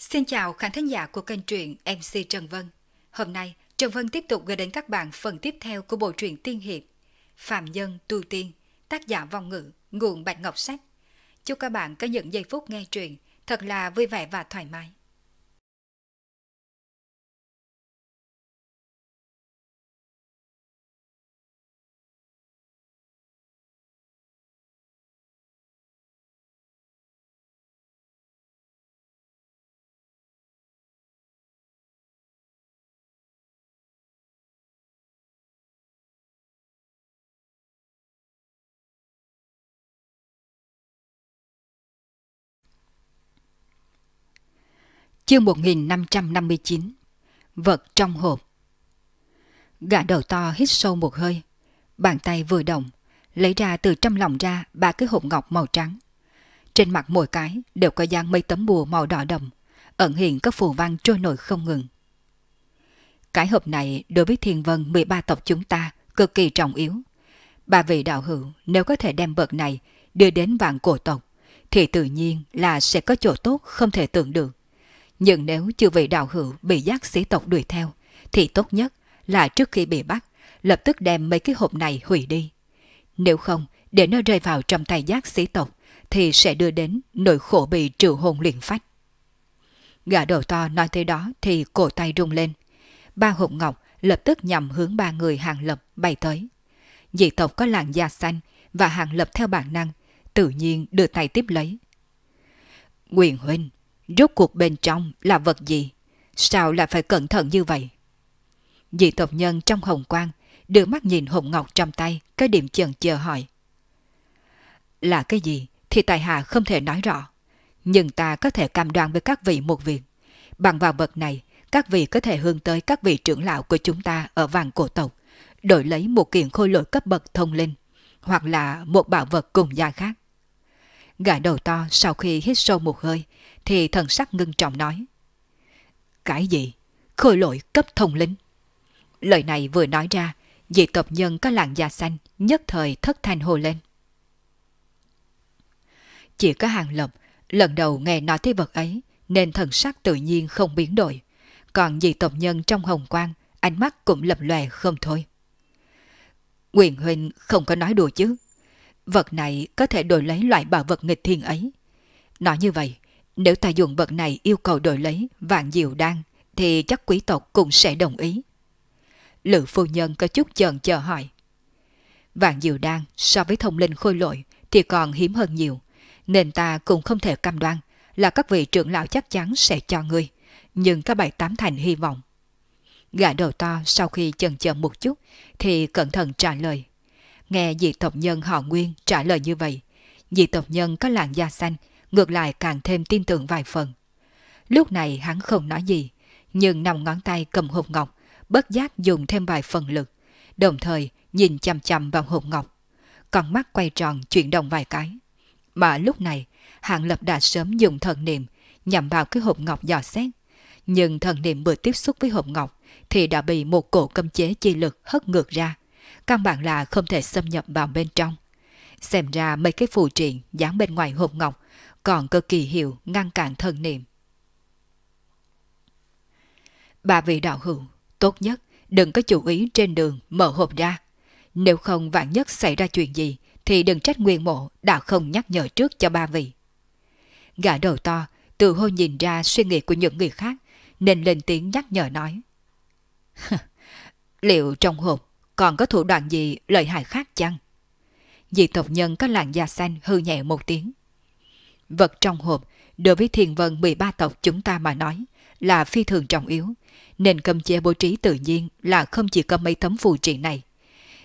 Xin chào khán thính giả của kênh truyện MC Trần Vân. Hôm nay, Trần Vân tiếp tục gửi đến các bạn phần tiếp theo của bộ truyện Tiên Hiệp Phạm Nhân Tu Tiên, tác giả vong ngữ, nguồn Bạch Ngọc Sách. Chúc các bạn có những giây phút nghe truyện thật là vui vẻ và thoải mái. Chương 1559 Vật trong hộp. Gã đầu to hít sâu một hơi, Bàn tay vừa động, Lấy ra từ trong lòng ra ba cái hộp ngọc màu trắng. Trên mặt mỗi cái đều có dán mấy tấm bùa màu đỏ đậm, Ẩn hiện các phù văn trôi nổi không ngừng. Cái hộp này đối với thiên vân 13 tộc chúng ta cực kỳ trọng yếu. Bà vị đạo hữu nếu có thể đem vật này đưa đến vạn cổ tộc, thì tự nhiên là sẽ có chỗ tốt không thể tưởng được. Nhưng nếu chưa vị đạo hữu bị giác sĩ tộc đuổi theo, thì tốt nhất là trước khi bị bắt, lập tức đem mấy cái hộp này hủy đi. Nếu không, để nó rơi vào trong tay giác sĩ tộc, thì sẽ đưa đến nỗi khổ bị trừ hồn luyện phách. Gã đầu to nói tới đó thì cổ tay rung lên. Ba hộp ngọc lập tức nhằm hướng ba người hàng lập bay tới. Dị tộc có làn da xanh và hàng lập theo bản năng, tự nhiên đưa tay tiếp lấy. Quyền huynh, Rốt cuộc bên trong là vật gì? Sao lại phải cẩn thận như vậy? Dị tộc nhân trong hồng quang đưa mắt nhìn hồng ngọc trong tay, cái điểm chần chờ hỏi. Là cái gì thì tài hạ không thể nói rõ. Nhưng ta có thể cam đoan với các vị một việc. Bằng vào vật này, các vị có thể hướng tới các vị trưởng lão của chúng ta ở vàng cổ tộc, đổi lấy một kiện khôi lỗi cấp bậc thông linh, hoặc là một bảo vật cùng gia khác. Gã đầu to sau khi hít sâu một hơi, thì thần sắc ngưng trọng nói. Cái gì? Khôi lỗi cấp thông linh? Lời này vừa nói ra, dị tộc nhân có làn da xanh nhất thời thất thanh hồ lên. Chỉ có hàng lập, lần đầu nghe nói tới vật ấy, nên thần sắc tự nhiên không biến đổi. Còn dị tộc nhân trong hồng quang, ánh mắt cũng lập lòe không thôi. Quyền huynh không có nói đùa chứ. Vật này có thể đổi lấy loại bảo vật nghịch thiên ấy. Nói như vậy, nếu ta dùng vật này yêu cầu đổi lấy vạn diệu đan, thì chắc quý tộc cũng sẽ đồng ý. Lữ phu nhân có chút chần chờ hỏi. Vạn diệu đan so với thông linh khôi lội thì còn hiếm hơn nhiều, nên ta cũng không thể cam đoan là các vị trưởng lão chắc chắn sẽ cho ngươi, nhưng các bảy tám thành hy vọng. Gã đầu to sau khi chần chờ một chút thì cẩn thận trả lời. Nghe dị tộc nhân họ Nguyên trả lời như vậy, dị tộc nhân có làn da xanh ngược lại càng thêm tin tưởng vài phần. Lúc này hắn không nói gì, nhưng nằm ngón tay cầm hộp ngọc, bất giác dùng thêm vài phần lực, đồng thời nhìn chằm chằm vào hộp ngọc. Con mắt quay tròn chuyển động vài cái. Mà lúc này, hạng lập đã sớm dùng thần niệm nhằm vào cái hộp ngọc dò xét. Nhưng thần niệm vừa tiếp xúc với hộp ngọc thì đã bị một cổ cấm chế chi lực hất ngược ra. Căn bản là không thể xâm nhập vào bên trong. Xem ra mấy cái phù triện dán bên ngoài hộp ngọc còn cực kỳ hiệu ngăn cản thần niệm. Bà vị đạo hữu, tốt nhất đừng có chú ý trên đường mở hộp ra. Nếu không vạn nhất xảy ra chuyện gì thì đừng trách nguyên mộ đã không nhắc nhở trước cho ba vị. Gã đầu to từ hôi nhìn ra suy nghĩ của những người khác nên lên tiếng nhắc nhở nói. Liệu trong hộp còn có thủ đoạn gì lợi hại khác chăng? Dị tộc nhân có làn da xanh hư nhẹ một tiếng. Vật trong hộp, đối với thiền vân 13 tộc chúng ta mà nói, là phi thường trọng yếu, nên cầm chế bố trí tự nhiên là không chỉ có mấy tấm phù trị này.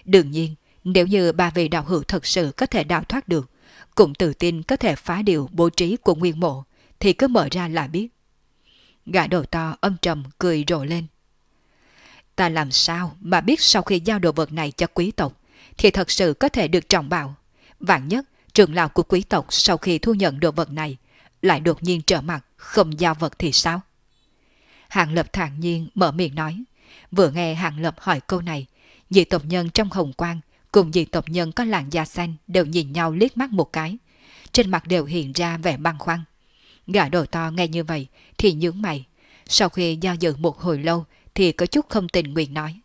Đương nhiên, nếu như ba vị đạo hữu thật sự có thể đào thoát được, cũng tự tin có thể phá điều bố trí của nguyên mộ, thì cứ mở ra là biết. Gã đầu to âm trầm cười rộ lên. Ta làm sao mà biết sau khi giao đồ vật này cho quý tộc, thì thật sự có thể được trọng bảo. Vạn nhất trưởng lão của quý tộc sau khi thu nhận đồ vật này, lại đột nhiên trở mặt, không giao vật thì sao? Hàng Lập thản nhiên mở miệng nói. Vừa nghe Hàng Lập hỏi câu này, dị tộc nhân trong hồng quang cùng dị tộc nhân có làn da xanh đều nhìn nhau liếc mắt một cái. Trên mặt đều hiện ra vẻ băng khoăn. Gã đồ to nghe như vậy thì nhướng mày. Sau khi do dự một hồi lâu thì có chút không tình nguyện nói.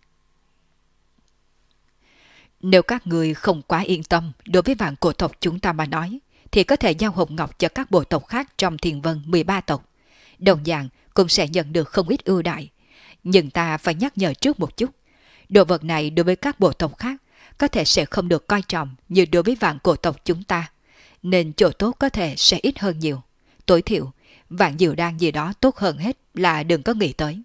Nếu các người không quá yên tâm đối với vạn cổ tộc chúng ta mà nói, thì có thể giao hồng ngọc cho các bộ tộc khác trong thiền vân 13 tộc. Đồng dạng cũng sẽ nhận được không ít ưu đại. Nhưng ta phải nhắc nhở trước một chút. Đồ vật này đối với các bộ tộc khác có thể sẽ không được coi trọng như đối với vạn cổ tộc chúng ta. Nên chỗ tốt có thể sẽ ít hơn nhiều. Tối thiểu, vạn diệu đan gì đó tốt hơn hết là đừng có nghĩ tới.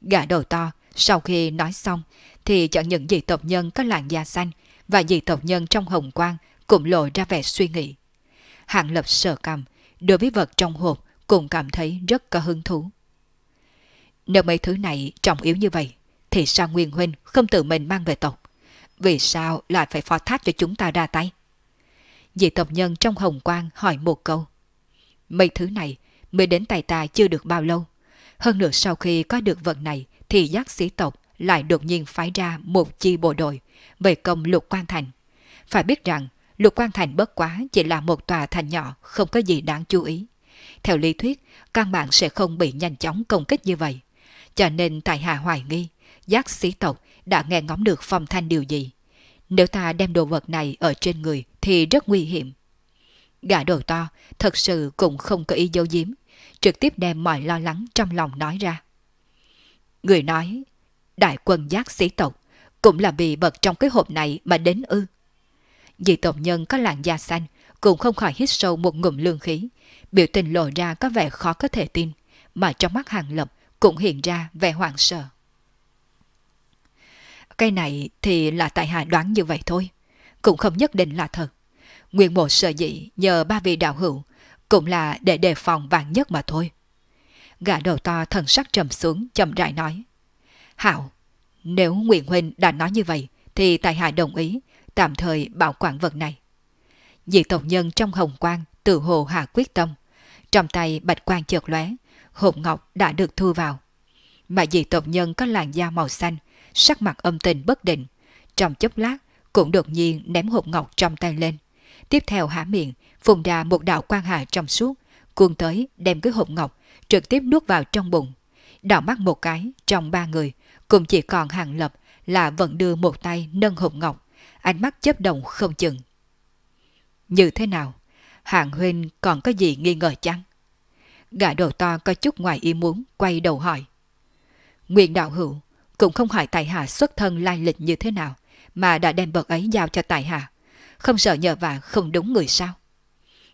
Gã đầu to, sau khi nói xong, thì chẳng những dị tộc nhân có làn da xanh và dị tộc nhân trong hồng quang cũng lộ ra vẻ suy nghĩ. Hạng lập sờ cầm, đối với vật trong hộp cũng cảm thấy rất có hứng thú. Nếu mấy thứ này trọng yếu như vậy, thì sao Nguyên Huynh không tự mình mang về tộc? Vì sao lại phải phó thác cho chúng ta ra tay? Dị tộc nhân trong hồng quang hỏi một câu. Mấy thứ này mới đến tay ta chưa được bao lâu. Hơn nữa sau khi có được vật này thì giác sĩ tộc lại đột nhiên phái ra một chi bộ đội về công lục quan thành. Phải biết rằng lục quan thành bất quá chỉ là một tòa thành nhỏ không có gì đáng chú ý. Theo lý thuyết, căn bản sẽ không bị nhanh chóng công kích như vậy. Cho nên tại hà hoài nghi, giác sĩ tộc đã nghe ngóng được phong thanh điều gì. Nếu ta đem đồ vật này ở trên người thì rất nguy hiểm. Gã đồ to thật sự cũng không có ý dấu giếm, trực tiếp đem mọi lo lắng trong lòng nói ra. Người nói, đại quân giác sĩ tộc cũng là vì vật trong cái hộp này mà đến ư. Dị tộc nhân có làn da xanh cũng không khỏi hít sâu một ngụm lương khí, biểu tình lộ ra có vẻ khó có thể tin, mà trong mắt hàng lập cũng hiện ra vẻ hoảng sợ. Cái này thì là tại hạ đoán như vậy thôi, cũng không nhất định là thật. Nguyên một sợ dĩ nhờ ba vị đạo hữu cũng là để đề phòng vàng nhất mà thôi. Gã đầu to thần sắc trầm xuống chậm rãi nói. Hảo, nếu Nguyễn Huynh đã nói như vậy thì tại hạ đồng ý tạm thời bảo quản vật này. Dị tộc nhân trong hồng quang tự hồ hạ quyết tâm. Trong tay bạch quang chợt lóe, hộp ngọc đã được thu vào. Mà dị tộc nhân có làn da màu xanh, sắc mặt âm tình bất định. Trong chốc lát, cũng đột nhiên ném hộp ngọc trong tay lên. Tiếp theo há miệng, phùng ra một đạo quang hà trong suốt, cuồng tới đem cái hộp ngọc trực tiếp nuốt vào trong bụng. Đảo mắt một cái, trong ba người, cũng chỉ còn hàng lập là vẫn đưa một tay nâng hộp ngọc, ánh mắt chấp động không chừng. Như thế nào? Hạng huynh còn có gì nghi ngờ chăng? Gã đồ to có chút ngoài ý muốn, quay đầu hỏi. Nguyện đạo hữu cũng không hỏi tài hạ xuất thân lai lịch như thế nào, mà đã đem vật ấy giao cho tài hạ. Không sợ nhờ vả không đúng người sao?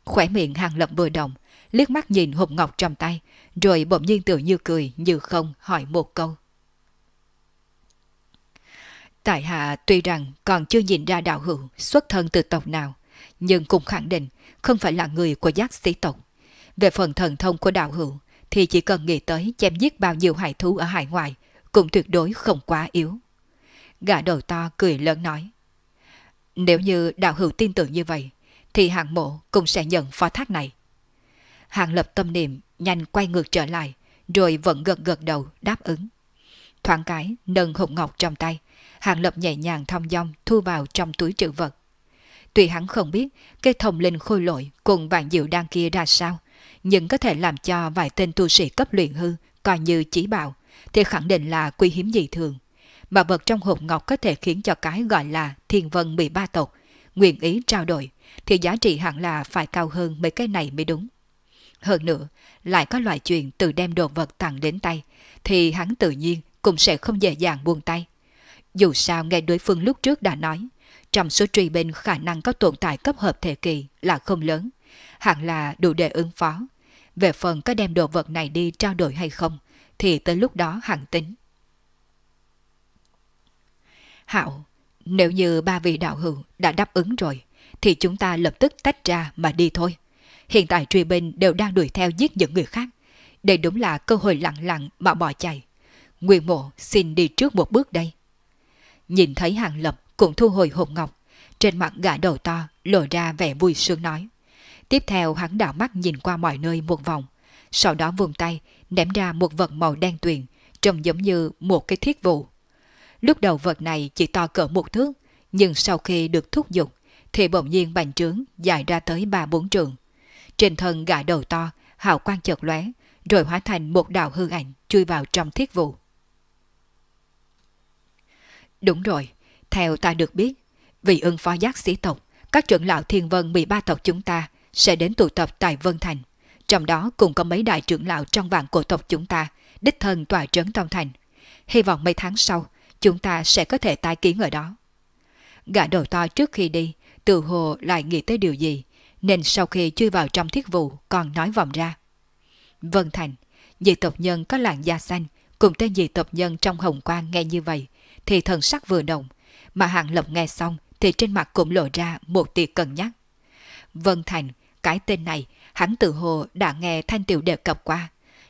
Khỏe miệng hàng lập vừa động, liếc mắt nhìn hộp ngọc trong tay, rồi bỗng nhiên tự như cười như không hỏi một câu. Tại hạ tuy rằng còn chưa nhìn ra đạo hữu xuất thân từ tộc nào, nhưng cũng khẳng định không phải là người của giác sĩ tộc. Về phần thần thông của đạo hữu, thì chỉ cần nghĩ tới chém giết bao nhiêu hải thú ở hải ngoại, cũng tuyệt đối không quá yếu. Gã đầu to cười lớn nói. Nếu như đạo hữu tin tưởng như vậy, thì hạng mộ cũng sẽ nhận phó thác này. Hạng lập tâm niệm nhanh quay ngược trở lại, rồi vẫn gật gật đầu đáp ứng. Thoáng cái nâng hộp ngọc trong tay, hàng lập nhẹ nhàng thong dong thu vào trong túi trữ vật. Tuy hắn không biết cái thông linh khôi lội cùng vạn diệu đan kia ra sao, nhưng có thể làm cho vài tên tu sĩ cấp luyện hư coi như chỉ bảo, thì khẳng định là quý hiếm dị thường. Mà vật trong hộp ngọc có thể khiến cho cái gọi là thiên vân 13 tộc, nguyện ý trao đổi, thì giá trị hẳn là phải cao hơn mấy cái này mới đúng. Hơn nữa, lại có loại chuyện từ đem đồ vật tặng đến tay, thì hắn tự nhiên cũng sẽ không dễ dàng buông tay. Dù sao nghe đối phương lúc trước đã nói, trong số truy binh khả năng có tồn tại cấp hợp thể kỳ là không lớn, hẳn là đủ để ứng phó. Về phần có đem đồ vật này đi trao đổi hay không, thì tới lúc đó hẳn tính. Hạo, nếu như ba vị đạo hữu đã đáp ứng rồi, thì chúng ta lập tức tách ra mà đi thôi. Hiện tại truy binh đều đang đuổi theo giết những người khác. Đây đúng là cơ hội lặng lặng mà bỏ chạy. Nguyên mộ xin đi trước một bước đây. Nhìn thấy hàng lập cũng thu hồi hộp ngọc. Trên mặt gã đầu to lộ ra vẻ vui sướng nói. Tiếp theo hắn đảo mắt nhìn qua mọi nơi một vòng. Sau đó vùng tay ném ra một vật màu đen tuyền, trông giống như một cái thiết vụ. Lúc đầu vật này chỉ to cỡ một thước, nhưng sau khi được thúc giục, thì bỗng nhiên bành trướng dài ra tới ba bốn trường. Trên thân gã đầu to, hào quang chợt lóe, rồi hóa thành một đạo hư ảnh chui vào trong thiết vụ. Đúng rồi, theo ta được biết, vì ưng phó giác sĩ tộc, các trưởng lão thiên vân 13 tộc chúng ta sẽ đến tụ tập tại Vân Thành. Trong đó cũng có mấy đại trưởng lão trong vạn cổ tộc chúng ta, đích thân tòa trấn Tông Thành. Hy vọng mấy tháng sau, chúng ta sẽ có thể tái kiến ở đó. Gã đầu to trước khi đi, tự hồ lại nghĩ tới điều gì, nên sau khi chui vào trong thiết vụ còn nói vòng ra. Vân Thành, dị tộc nhân có làn da xanh, cùng tên dị tộc nhân trong hồng quang nghe như vậy, thì thần sắc vừa động, mà hạng Lập nghe xong thì trên mặt cũng lộ ra một tia cân nhắc. Vân Thành, cái tên này, hắn tự hồ đã nghe Thanh Tiểu đề cập qua,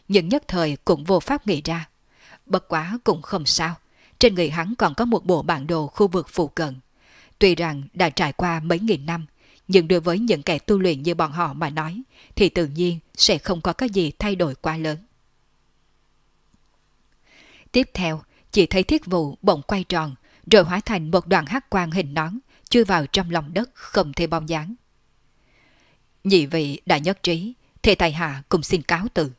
nhưng nhất thời cũng vô pháp nghĩ ra. Bất quá cũng không sao, trên người hắn còn có một bộ bản đồ khu vực phụ cận. Tuy rằng đã trải qua mấy nghìn năm, nhưng đối với những kẻ tu luyện như bọn họ mà nói, thì tự nhiên sẽ không có cái gì thay đổi quá lớn. Tiếp theo, chỉ thấy thiết vụ bỗng quay tròn, rồi hóa thành một đoạn hắc quang hình nón, chui vào trong lòng đất không thể bóng dáng. Nhị vị đã nhất trí, thì tài hạ cùng xin cáo từ.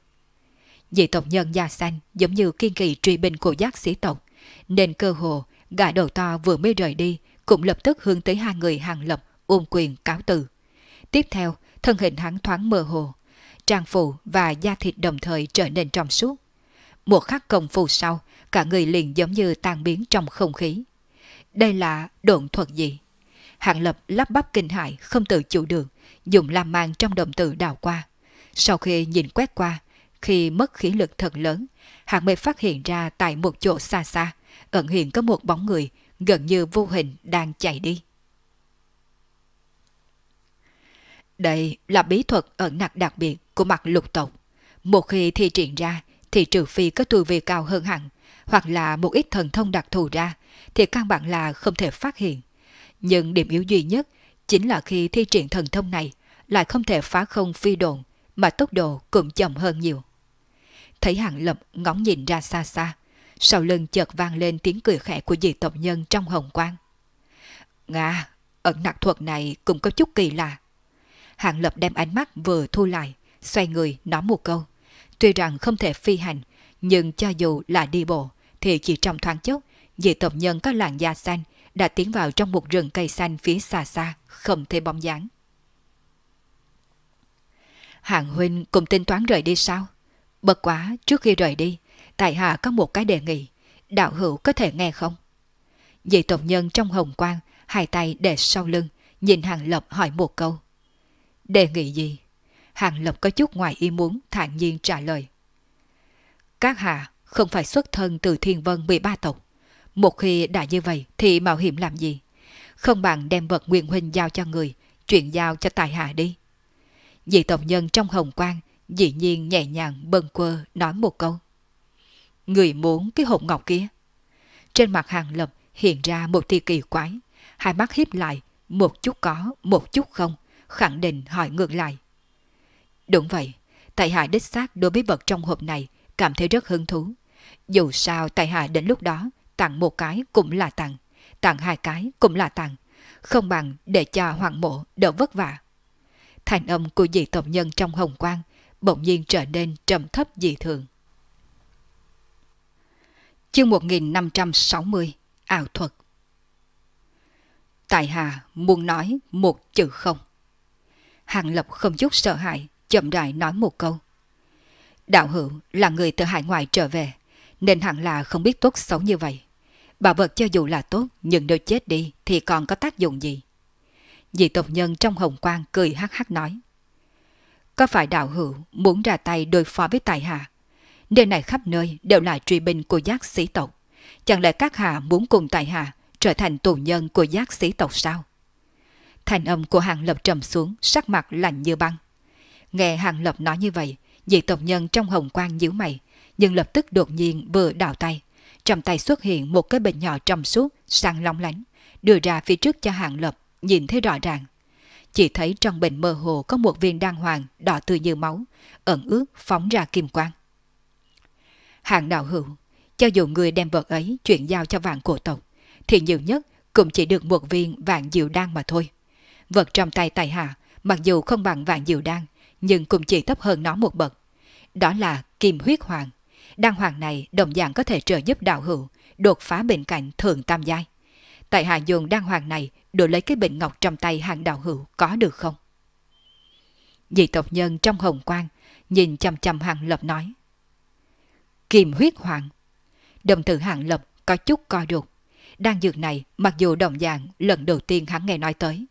Dị tộc nhân da xanh giống như kiên kỳ truy binh của giác sĩ tộc, nên cơ hồ gã đầu to vừa mới rời đi cũng lập tức hướng tới hai người hàng lập ôm quyền cáo từ. Tiếp theo, thân hình hắn thoáng mơ hồ, trang phụ và da thịt đồng thời trở nên trong suốt. Một khắc công phu sau, cả người liền giống như tan biến trong không khí. Đây là độn thuật gì? Hạng lập lắp bắp kinh hại không tự chủ được, dùng làm mang trong đồng tử đào qua. Sau khi nhìn quét qua, khi mất khí lực thật lớn, hạng mới phát hiện ra tại một chỗ xa xa, ẩn hiện có một bóng người gần như vô hình đang chạy đi. Đây là bí thuật ẩn nặc đặc biệt của mặt lục tộc. Một khi thi triển ra, thì trừ phi có tu vi cao hơn hẳn, hoặc là một ít thần thông đặc thù ra, thì căn bản là không thể phát hiện. Nhưng điểm yếu duy nhất chính là khi thi triển thần thông này lại không thể phá không phi độn, mà tốc độ cũng chậm hơn nhiều. Thấy hàng lập ngóng nhìn ra xa xa, sau lưng chợt vang lên tiếng cười khẽ của dị tộc nhân trong hồng quang. Nga, ẩn nặc thuật này cũng có chút kỳ lạ. Hàng lập đem ánh mắt vừa thu lại, xoay người nói một câu. Tuy rằng không thể phi hành, nhưng cho dù là đi bộ, thì chỉ trong thoáng chốc, dị tộc nhân có làn da xanh đã tiến vào trong một rừng cây xanh phía xa xa, không thấy bóng dáng. Hàng huynh cùng tính toán rời đi sao? Bật quá trước khi rời đi, tại hạ có một cái đề nghị, đạo hữu có thể nghe không? Dị tộc nhân trong hồng quang, hai tay để sau lưng, nhìn Hàng Lập hỏi một câu. Đề nghị gì? Hàng Lập có chút ngoài ý muốn thản nhiên trả lời. Các hạ không phải xuất thân từ thiên vân 13 tộc. Một khi đã như vậy thì mạo hiểm làm gì? Không bằng đem vật nguyên huynh giao cho người, chuyển giao cho tài hạ đi. Dị tộc nhân trong hồng quang dĩ nhiên nhẹ nhàng bâng quơ nói một câu. Người muốn cái hộp ngọc kia. Trên mặt hàng lập hiện ra một tia kỳ quái, hai mắt hiếp lại, một chút có, một chút không, khẳng định hỏi ngược lại. Đúng vậy, tại hạ đích xác đối với vật trong hộp này cảm thấy rất hứng thú. Dù sao tại hạ đến lúc đó tặng một cái cũng là tặng, tặng hai cái cũng là tặng, không bằng để cho hoàng mộ đỡ vất vả. Thành âm của dị tộc nhân trong hồng quang bỗng nhiên trở nên trầm thấp dị thường. Chương 1560 Ảo thuật Tại Hà muốn nói một chữ không. Hàng Lập không chút sợ hãi, chậm rãi nói một câu. Đạo hữu là người từ hải ngoại trở về, nên hẳn là không biết tốt xấu như vậy. Bảo vật cho dù là tốt, nhưng nếu chết đi thì còn có tác dụng gì? Dị tộc nhân trong hồng quang cười hắc hắc nói. Có phải đạo hữu muốn ra tay đối phó với tài hạ? Nơi này khắp nơi đều là truy binh của giác sĩ tộc. Chẳng lẽ các hạ muốn cùng tài hạ trở thành tù nhân của giác sĩ tộc sao? Thành âm của hàng lập trầm xuống, sắc mặt lạnh như băng. Nghe hàng lập nói như vậy, dị tộc nhân trong hồng quang nhíu mày, nhưng lập tức đột nhiên vừa đào tay. Trong tay xuất hiện một cái bình nhỏ trong suốt, sáng long lánh, đưa ra phía trước cho hạng lập, nhìn thấy rõ ràng. Chỉ thấy trong bình mơ hồ có một viên đan hoàng đỏ tươi như máu, ẩn ướt phóng ra kim quang. hạng đạo hữu, cho dù người đem vật ấy chuyển giao cho vạn cổ tộc, thì nhiều nhất cũng chỉ được một viên vạn diệu đan mà thôi. Vật trong tay tài hạ, mặc dù không bằng vạn diệu đan, nhưng cũng chỉ thấp hơn nó một bậc. Đó là Kim Huyết Hoàng. Đan hoàng này đồng dạng có thể trợ giúp đạo hữu đột phá bệnh cảnh thường tam giai. Tại hạ dùng đan hoàng này đổi lấy cái bệnh ngọc trong tay hàng đạo hữu có được không? Dị tộc nhân trong hồng quang nhìn chăm chăm hàng lập nói. kiềm huyết hoàng. Đồng tử hàng lập có chút co đục. Đan dược này mặc dù đồng dạng lần đầu tiên hắn nghe nói tới.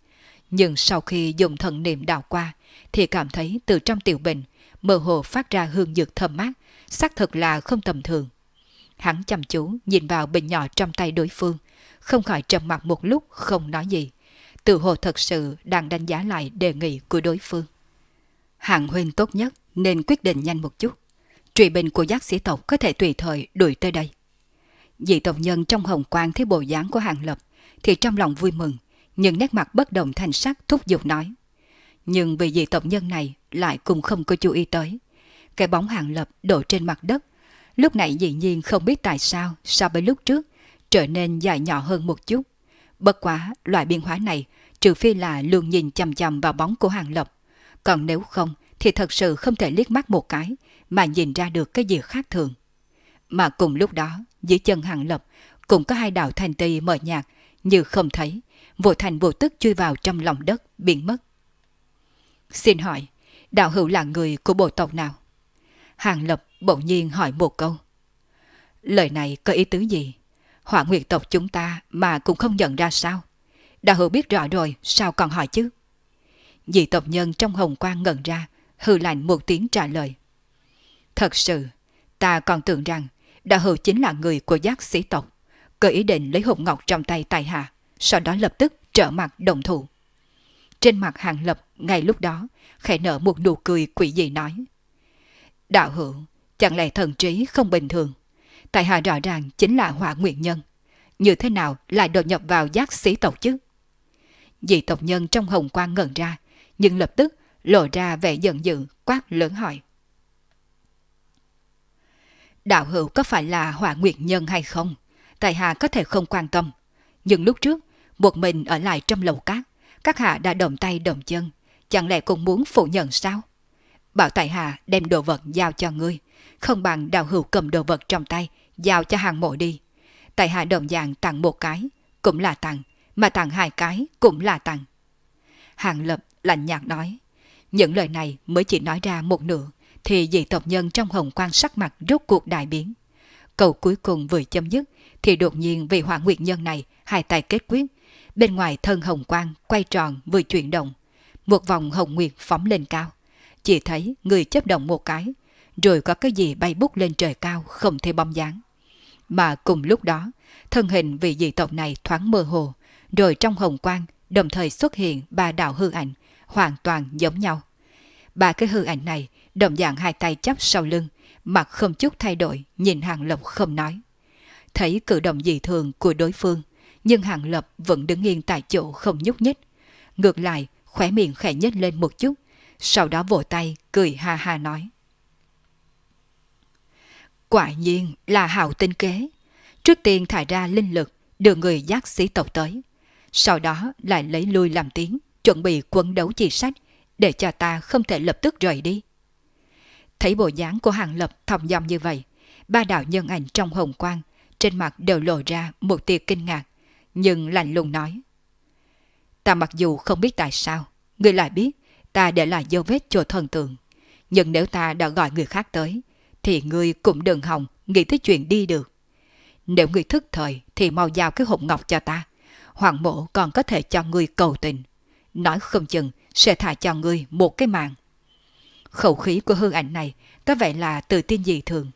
Nhưng sau khi dùng thần niệm đào qua thì cảm thấy từ trong tiểu bình mơ hồ phát ra hương dược thơm mát, xác thực là không tầm thường. Hắn chăm chú nhìn vào bình nhỏ trong tay đối phương, không khỏi trầm mặt một lúc không nói gì. Tự hồ thật sự đang đánh giá lại đề nghị của đối phương. Hạng huynh tốt nhất nên quyết định nhanh một chút. Trụy bình của giác sĩ tộc có thể tùy thời đuổi tới đây. Dị tộc nhân trong hồng quang thấy bộ dáng của hàng lập thì trong lòng vui mừng, nhưng nét mặt bất đồng thành sắc thúc giục nói. Nhưng vì dị tộc nhân này lại cùng không có chú ý tới. Cái bóng hàng lập đổ trên mặt đất. Lúc này dĩ nhiên không biết tại sao so với lúc trước trở nên dài nhỏ hơn một chút. Bất quá loại biến hóa này trừ phi là luôn nhìn chằm chằm vào bóng của hàng lập. Còn nếu không thì thật sự không thể liếc mắt một cái mà nhìn ra được cái gì khác thường. Mà cùng lúc đó, dưới chân hàng lập cũng có hai đạo thanh ti mở nhạt như không thấy, vô thành vô tức chui vào trong lòng đất, biến mất. Xin hỏi, đạo hữu là người của bộ tộc nào? Hàng Lập bỗng nhiên hỏi một câu. Lời này có ý tứ gì? Hỏa nguyệt tộc chúng ta mà cũng không nhận ra sao? Đã hữu biết rõ rồi, sao còn hỏi chứ? Dị tộc nhân trong hồng quang ngẩn ra, hư lạnh một tiếng trả lời. Thật sự, ta còn tưởng rằng đã hữu chính là người của giác sĩ tộc, cơ ý định lấy hộp ngọc trong tay tài hạ, sau đó lập tức trở mặt đồng thủ. Trên mặt hàng lập ngay lúc đó, khẽ nở một nụ cười quỷ dị nói. Đạo hữu, chẳng lẽ thần trí không bình thường? Tại hạ rõ ràng chính là hỏa nguyện nhân. Như thế nào lại đột nhập vào giác sĩ tộc chứ? Dị tộc nhân trong hồng quang ngẩn ra, nhưng lập tức lộ ra vẻ giận dữ, quát lớn hỏi. Đạo hữu có phải là hỏa nguyệt nhân hay không? Tại hạ có thể không quan tâm. Nhưng lúc trước, một mình ở lại trong lầu cát, các hạ đã động tay động chân, chẳng lẽ cũng muốn phủ nhận sao? Bảo tại hạ đem đồ vật giao cho ngươi, không bằng đào hữu cầm đồ vật trong tay, giao cho hàng mộ đi. Tại hạ đồng dạng tặng một cái, cũng là tặng, mà tặng hai cái cũng là tặng. Hàng lập lạnh nhạt nói, những lời này mới chỉ nói ra một nửa, thì dị tộc nhân trong hồng quan sắc mặt rốt cuộc đại biến. Cầu cuối cùng vừa chấm dứt, thì đột nhiên vị hỏa nguyệt nhân này hai tay kết quyết, Bên ngoài thân hồng quang quay tròn vừa chuyển động. Một vòng hồng nguyệt phóng lên cao. Chỉ thấy người chấp động một cái, rồi có cái gì bay bút lên trời cao không thể bóng dáng. Mà cùng lúc đó, thân hình vị dị tộc này thoáng mơ hồ, rồi trong hồng quang đồng thời xuất hiện ba đạo hư ảnh, hoàn toàn giống nhau. Ba cái hư ảnh này đồng dạng hai tay chắp sau lưng, mặt không chút thay đổi, nhìn hàng lộc không nói. Thấy cử động dị thường của đối phương, nhưng Hàng Lập vẫn đứng yên tại chỗ không nhúc nhích. Ngược lại, khóe miệng khẽ nhếch lên một chút, sau đó vỗ tay, cười ha ha nói. Quả nhiên là hào tinh kế. Trước tiên thải ra linh lực, đưa người giác sĩ tộc tới. Sau đó lại lấy lui làm tiếng, chuẩn bị quân đấu chi sách, để cho ta không thể lập tức rời đi. Thấy bộ dáng của Hàng Lập thòng dòng như vậy, ba đạo nhân ảnh trong hồng quang, trên mặt đều lộ ra một tia kinh ngạc, nhưng lạnh lùng nói. Ta mặc dù không biết tại sao, người lại biết ta để lại dấu vết cho thần tượng. Nhưng nếu ta đã gọi người khác tới, thì ngươi cũng đừng hòng nghĩ tới chuyện đi được. Nếu ngươi thức thời thì mau giao cái hộp ngọc cho ta. Hoàng mộ còn có thể cho ngươi cầu tình. Nói không chừng sẽ thả cho ngươi một cái mạng. Khẩu khí của hương ảnh này có vẻ là tự tin dị thường.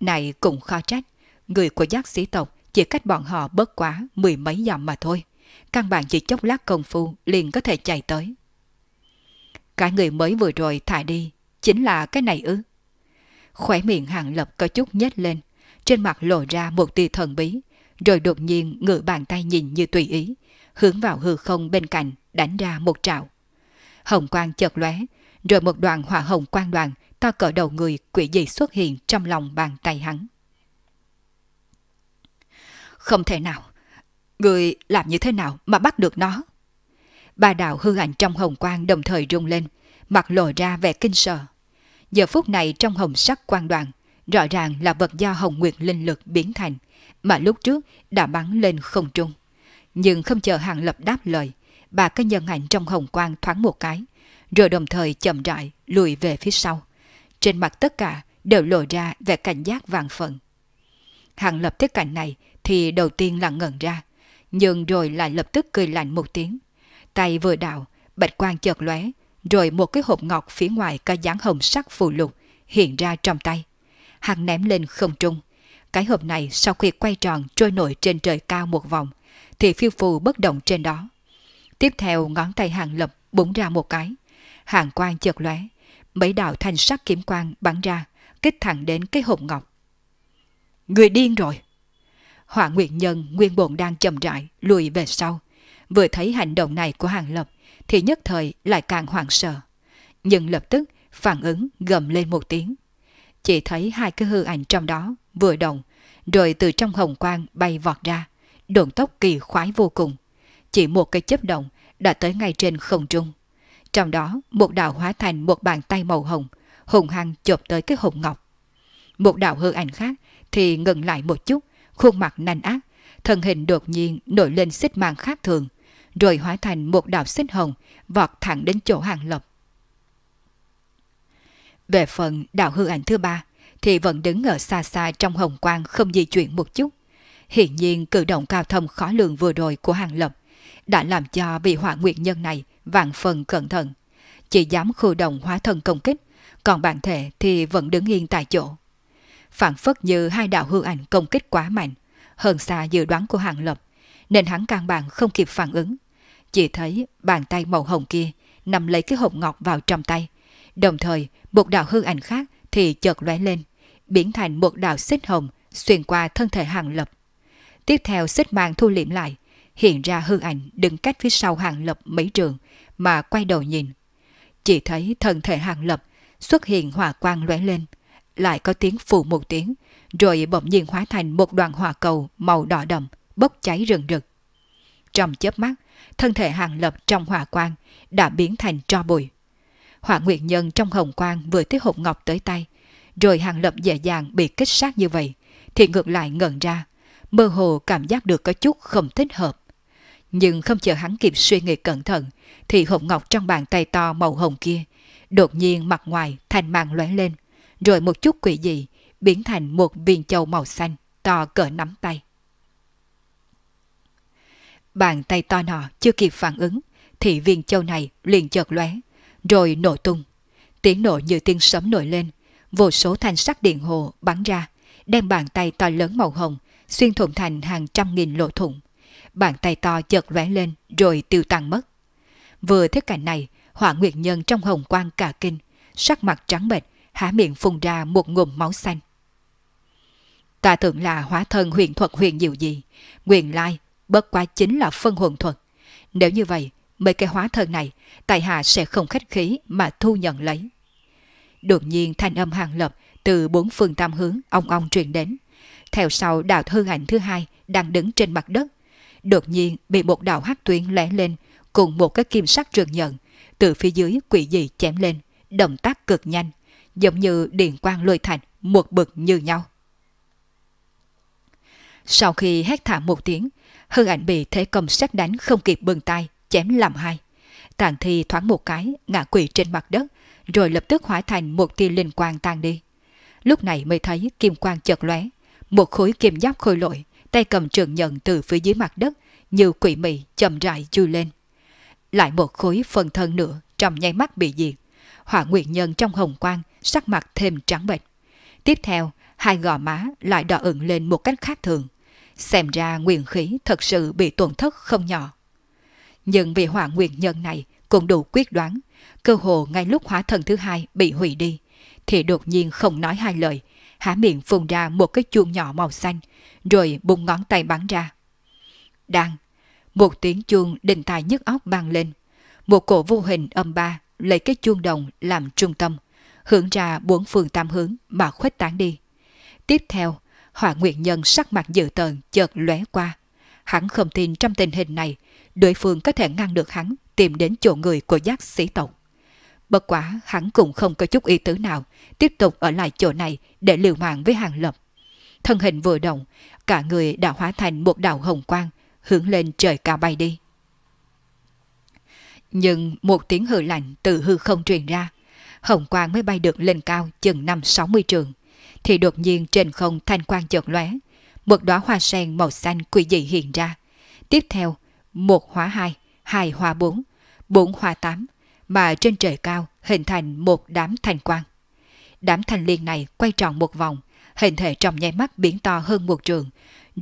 Này cũng khó trách, người của giác sĩ tộc chỉ cách bọn họ bớt quá mười mấy dặm mà thôi. Căn bản chỉ chốc lát công phu liền có thể chạy tới cả người mới vừa rồi thả đi, chính là cái này ư. Khỏe miệng hàng lập có chút nhếch lên, trên mặt lộ ra một tia thần bí, rồi đột nhiên ngự bàn tay nhìn như tùy ý, hướng vào hư không bên cạnh, đánh ra một trạo. Hồng quang chợt lóe, rồi một đoàn hỏa hồng quang đoàn to cỡ đầu người quỷ dị xuất hiện trong lòng bàn tay hắn. Không thể nào. Người làm như thế nào mà bắt được nó? Ba đạo hư ảnh trong hồng quang đồng thời rung lên, mặt lộ ra vẻ kinh sợ. Giờ phút này trong hồng sắc quang đoàn, rõ ràng là vật do hồng nguyệt linh lực biến thành, mà lúc trước đã bắn lên không trung. Nhưng không chờ hàng lập đáp lời, bà cái nhân ảnh trong hồng quang thoáng một cái, rồi đồng thời chậm rãi lùi về phía sau. Trên mặt tất cả đều lộ ra vẻ cảnh giác vàng phận. Hàng lập thấy cảnh này thì đầu tiên là ngẩn ra, nhưng rồi lại lập tức cười lạnh một tiếng. Tay vừa đảo, bạch quang chợt lóe, rồi một cái hộp ngọc phía ngoài có dáng hồng sắc phù lục hiện ra trong tay. Hắn ném lên không trung. Cái hộp này sau khi quay tròn trôi nổi trên trời cao một vòng, thì phiêu phù bất động trên đó. Tiếp theo ngón tay hàng lập búng ra một cái. Hàng quang chợt lóe, mấy đạo thanh sắc kiếm quang bắn ra, kích thẳng đến cái hộp ngọc. Người điên rồi! Hỏa Nguyệt Nhân nguyên bổn đang chậm rãi lùi về sau. Vừa thấy hành động này của Hàng Lập thì nhất thời lại càng hoảng sợ. Nhưng lập tức phản ứng gầm lên một tiếng. Chỉ thấy hai cái hư ảnh trong đó vừa động, rồi từ trong hồng quang bay vọt ra, độn tốc kỳ khoái vô cùng. Chỉ một cái chấp động đã tới ngay trên không trung. Trong đó, một đạo hóa thành một bàn tay màu hồng, hùng hăng chộp tới cái hộp ngọc. Một đạo hư ảnh khác thì ngừng lại một chút, khuôn mặt nanh ác, thân hình đột nhiên nổi lên xích mang khác thường, rồi hóa thành một đạo xích hồng vọt thẳng đến chỗ hàng lập. Về phần đạo hư ảnh thứ ba, thì vẫn đứng ở xa xa trong hồng quang không di chuyển một chút. Hiện nhiên cử động cao thâm khó lường vừa rồi của hàng lập đã làm cho vị hỏa nguyệt nhân này vạn phần cẩn thận. Chỉ dám khu động hóa thân công kích, còn bản thể thì vẫn đứng yên tại chỗ. Phản phất như hai đạo hư ảnh công kích quá mạnh, hơn xa dự đoán của hàng lập, nên hắn căn bản không kịp phản ứng. Chỉ thấy bàn tay màu hồng kia nằm lấy cái hộp ngọc vào trong tay, đồng thời một đạo hư ảnh khác thì chợt lóe lên, biến thành một đạo xích hồng xuyên qua thân thể hàng lập. Tiếp theo xích mang thu liệm lại, hiện ra hư ảnh đứng cách phía sau hàng lập mấy trường mà quay đầu nhìn. Chỉ thấy thân thể hàng lập xuất hiện hỏa quang lóe lên, lại có tiếng phù một tiếng, rồi bỗng nhiên hóa thành một đoàn hỏa cầu màu đỏ đậm, bốc cháy rừng rực. Trong chớp mắt, thân thể hàng lập trong hỏa quang đã biến thành tro bụi. Hỏa nguyệt nhân trong hồng quang vừa tiếp hộp ngọc tới tay, rồi hàng lập dễ dàng bị kích sát như vậy, thì ngược lại ngẩn ra, mơ hồ cảm giác được có chút không thích hợp. Nhưng không chờ hắn kịp suy nghĩ cẩn thận, thì hộp ngọc trong bàn tay to màu hồng kia, đột nhiên mặt ngoài thành màn lóe lên, rồi một chút quỷ dị biến thành một viên châu màu xanh to cỡ nắm tay. Bàn tay to nọ chưa kịp phản ứng thì viên châu này liền chợt lóe rồi nổ tung. Tiếng nổ như tiếng sấm nổi lên, vô số thanh sắc điện hồ bắn ra, đem bàn tay to lớn màu hồng xuyên thủng thành hàng trăm nghìn lỗ thủng. Bàn tay to chợt lóe lên rồi tiêu tan mất. Vừa thấy cảnh này, hỏa nguyệt nhân trong hồng quang cả kinh, sắc mặt trắng bệch, há miệng phun ra một ngụm máu xanh. Ta tưởng là hóa thân huyền thuật huyền diệu gì, quyền lai, bất quá chính là phân hồn thuật. Nếu như vậy, mấy cái hóa thân này, tại hạ sẽ không khách khí mà thu nhận lấy. Đột nhiên thanh âm hàng lập từ bốn phương tam hướng ong ong truyền đến. Theo sau đạo hư ảnh thứ hai đang đứng trên mặt đất. Đột nhiên bị một đạo hắc tuyến lẻ lên cùng một cái kim sắc trường nhận từ phía dưới quỷ dị chém lên, động tác cực nhanh, giống như điện quang lôi thành một bực như nhau. Sau khi hét thả một tiếng, hư ảnh bị thế công xét đánh không kịp bừng tay, chém làm hai. Tàn thi thoáng một cái, ngã quỷ trên mặt đất, rồi lập tức hóa thành một tia linh quang tan đi. Lúc này mới thấy kim quang chợt lóe, một khối kim giáp khôi lội, tay cầm trường nhận từ phía dưới mặt đất, như quỷ mị chậm rãi chui lên. Lại một khối phần thân nữa trong nháy mắt bị diệt. Hỏa nguyệt nhân trong hồng quang, sắc mặt thêm trắng bệch. Tiếp theo, hai gò má lại đỏ ửng lên một cách khác thường. Xem ra nguyên khí thật sự bị tổn thất không nhỏ. Nhưng vì hỏa nguyệt nhân này cũng đủ quyết đoán, cơ hồ ngay lúc hóa thần thứ hai bị hủy đi, thì đột nhiên không nói hai lời, há miệng phun ra một cái chuông nhỏ màu xanh, rồi bung ngón tay bắn ra. Đang, một tiếng chuông đình tài nhức óc vang lên, một cổ vô hình âm ba lấy cái chuông đồng làm trung tâm, hướng ra bốn phương tam hướng mà khuếch tán đi. Tiếp theo, hỏa nguyệt nhân sắc mặt dự tợn chợt lóe qua. Hắn không tin trong tình hình này, đối phương có thể ngăn được hắn tìm đến chỗ người của giác sĩ tộc. Bất quá hắn cũng không có chút ý tứ nào tiếp tục ở lại chỗ này để liều mạng với hàng lập. Thân hình vừa động, cả người đã hóa thành một đạo hồng quang, hướng lên trời cao bay đi. Nhưng một tiếng hư lạnh từ hư không truyền ra, hồng quang mới bay được lên cao chừng năm sáu mươi trường, thì đột nhiên trên không thanh quang chợt lóe, một đóa hoa sen màu xanh quỷ dị hiện ra. Tiếp theo, một hóa hai, hai hóa bốn, bốn hóa tám, mà trên trời cao hình thành một đám thanh quang. Đám thanh liên này quay tròn một vòng, hình thể trong nháy mắt biến to hơn một trường,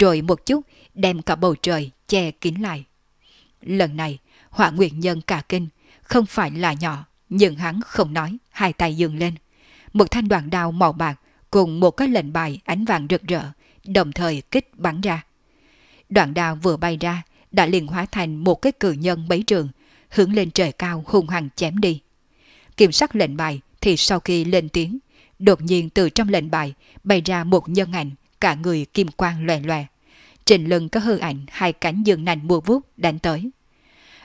rồi một chút đem cả bầu trời che kín lại. Lần này, họa nguyệt nhân cả kinh, không phải là nhỏ, nhưng hắn không nói, hai tay dừng lên. Một thanh đoạn đao màu bạc cùng một cái lệnh bài ánh vàng rực rỡ, đồng thời kích bắn ra. Đoạn đao vừa bay ra, đã liền hóa thành một cái cử nhân bấy trường, hướng lên trời cao hung hăng chém đi. Kiểm soát lệnh bài thì sau khi lên tiếng, đột nhiên từ trong lệnh bài bay ra một nhân ảnh, cả người kim quang loè loè. Trên lưng có hư ảnh hai cánh dương nành mua vút đánh tới.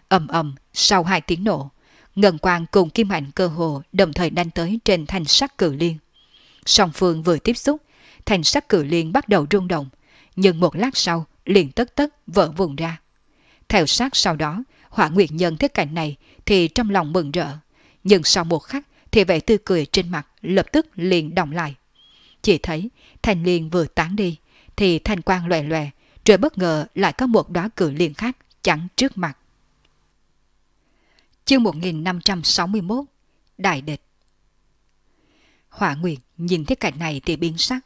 ầm ầm sau hai tiếng nổ, ngân quang cùng kim ảnh cơ hồ đồng thời đánh tới trên thanh sắc cử liên. Song phương vừa tiếp xúc, thành sắc cử liên bắt đầu rung động, nhưng một lát sau liền tất tất vỡ vụn ra. Theo sát sau đó, hỏa nguyệt nhân thấy cảnh này thì trong lòng mừng rỡ, nhưng sau một khắc thì vẻ tươi cười trên mặt lập tức liền động lại. Chỉ thấy thành liên vừa tán đi, thì thanh quang loè loè, rồi bất ngờ lại có một đóa cử liên khác chắn trước mặt. Chương 1561 Đại địch Hỏa Nguyệt nhìn thấy cảnh này thì biến sắc.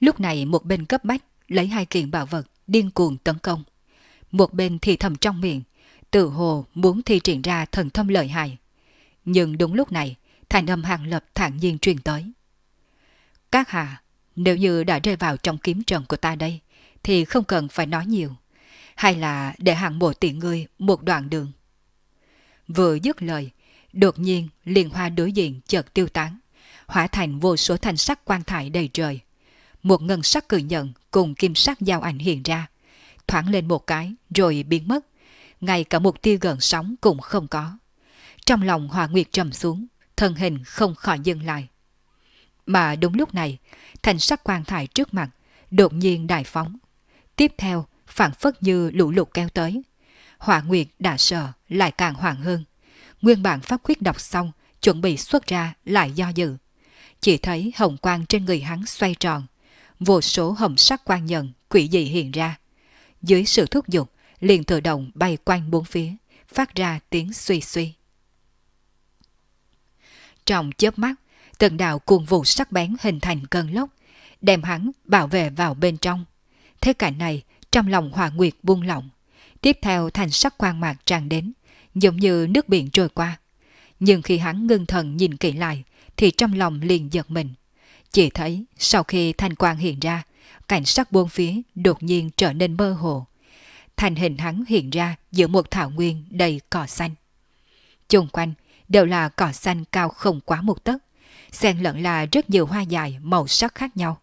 Lúc này một bên cấp bách lấy hai kiện bảo vật điên cuồng tấn công. Một bên thì thầm trong miệng, tự hồ muốn thi triển ra thần thông lợi hại. Nhưng đúng lúc này, thành âm hàng lập thản nhiên truyền tới. Các hạ, nếu như đã rơi vào trong kiếm trận của ta đây, thì không cần phải nói nhiều. Hay là để hàng bộ tiện ngươi một đoạn đường. Vừa dứt lời, đột nhiên liên hoa đối diện chợt tiêu tán, hóa thành vô số thanh sắc quan thải đầy trời. Một ngân sắc cử nhận cùng kim sắc giao ảnh hiện ra, thoáng lên một cái rồi biến mất, ngay cả một tia gần sóng cũng không có. Trong lòng Hòa Nguyệt trầm xuống, thân hình không khỏi dừng lại. Mà đúng lúc này, thành sắc quan thải trước mặt, đột nhiên đại phóng. Tiếp theo, phản phất như lũ lụt kéo tới. Hỏa Nguyệt đã sợ, lại càng hoảng hơn. Nguyên bản pháp quyết đọc xong, chuẩn bị xuất ra lại do dự. Chỉ thấy hồng quang trên người hắn xoay tròn. Vô số hồng sắc quang nhận, quỷ dị hiện ra. Dưới sự thúc giục, liền tự động bay quanh bốn phía, phát ra tiếng suy suy. Trong chớp mắt, từng đạo cuồng vụ sắc bén hình thành cơn lốc, đem hắn bảo vệ vào bên trong. Thế cảnh này, trong lòng hòa nguyệt buông lỏng. Tiếp theo thành sắc quang mạc tràn đến, giống như nước biển trôi qua. Nhưng khi hắn ngưng thần nhìn kỹ lại, thì trong lòng liền giật mình. Chỉ thấy sau khi thanh quang hiện ra, cảnh sắc buông phía đột nhiên trở nên mơ hồ. Thành hình hắn hiện ra giữa một thảo nguyên đầy cỏ xanh. Chung quanh đều là cỏ xanh cao không quá một tấc, xen lẫn là rất nhiều hoa dài màu sắc khác nhau.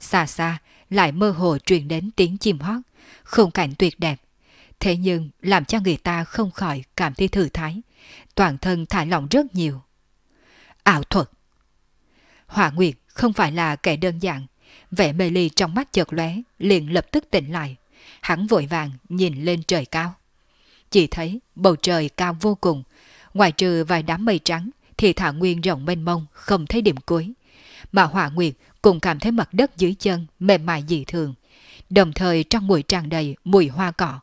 Xa xa lại mơ hồ truyền đến tiếng chim hót, khung cảnh tuyệt đẹp. Thế nhưng làm cho người ta không khỏi cảm thấy thư thái, toàn thân thả lỏng rất nhiều. Ảo thuật Hỏa Nguyệt không phải là kẻ đơn giản, vẻ mê ly trong mắt chợt lóe liền lập tức tỉnh lại. Hắn vội vàng nhìn lên trời cao. Chỉ thấy bầu trời cao vô cùng, ngoài trừ vài đám mây trắng thì thả nguyên rộng mênh mông không thấy điểm cuối. Mà Hỏa Nguyệt cũng cảm thấy mặt đất dưới chân mềm mại dị thường, đồng thời trong mũi tràn đầy mùi hoa cỏ.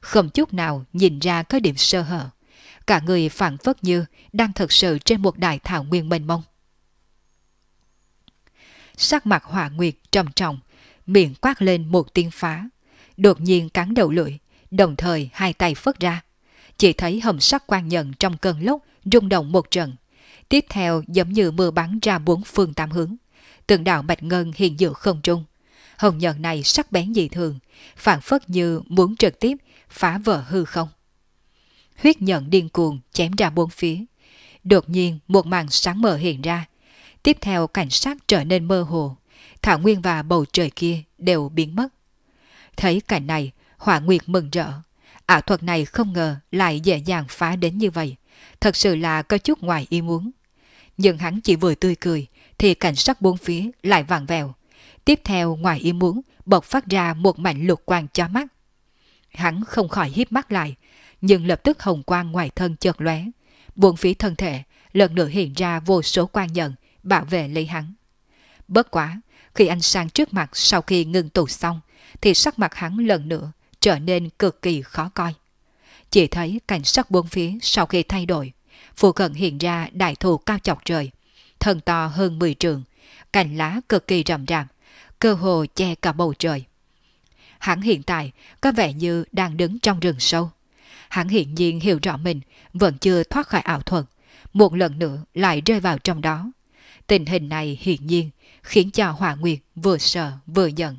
Không chút nào nhìn ra có điểm sơ hở. Cả người phản phất như đang thực sự trên một đại thảo nguyên mênh mông. Sắc mặt hỏa nguyệt trầm trọng, miệng quát lên một tiếng phá. Đột nhiên cắn đầu lưỡi, đồng thời hai tay phất ra. Chỉ thấy hầm sắc quan nhận trong cơn lốc rung động một trận. Tiếp theo giống như mưa bắn ra bốn phương tám hướng. Từng đạo bạch ngân hiện giữa không trung. Hồng nhận này sắc bén dị thường, phản phất như muốn trực tiếp phá vỡ hư không. Huyết nhận điên cuồng chém ra bốn phía. Đột nhiên một màn sáng mờ hiện ra. Tiếp theo cảnh sát trở nên mơ hồ. Thảo Nguyên và bầu trời kia đều biến mất. Thấy cảnh này, Hỏa Nguyệt mừng rỡ. Ảo thuật này không ngờ lại dễ dàng phá đến như vậy. Thật sự là có chút ngoài ý muốn, Nhưng hắn chỉ vừa tươi cười, thì cảnh sát bốn phía lại vàng vèo. Tiếp theo ngoài ý muốn, bộc phát ra một mảnh lục quang cho mắt. Hắn không khỏi hiếp mắt lại, nhưng lập tức hồng quang ngoài thân chợt lóe. Buồn phía thân thể, lần nữa hiện ra vô số quan nhận, bảo vệ lấy hắn. Bất quá, khi anh sang trước mặt sau khi ngưng tụ xong, thì sắc mặt hắn lần nữa trở nên cực kỳ khó coi. Chỉ thấy cảnh sắc bốn phía sau khi thay đổi, phù cận hiện ra đại thụ cao chọc trời, thân to hơn 10 trường, cành lá cực kỳ rậm rạp, cơ hồ che cả bầu trời. Hắn hiện tại có vẻ như đang đứng trong rừng sâu. Hắn hiện nhiên hiểu rõ mình vẫn chưa thoát khỏi ảo thuật, một lần nữa lại rơi vào trong đó. Tình hình này hiển nhiên khiến cho hòa Nguyệt vừa sợ vừa giận.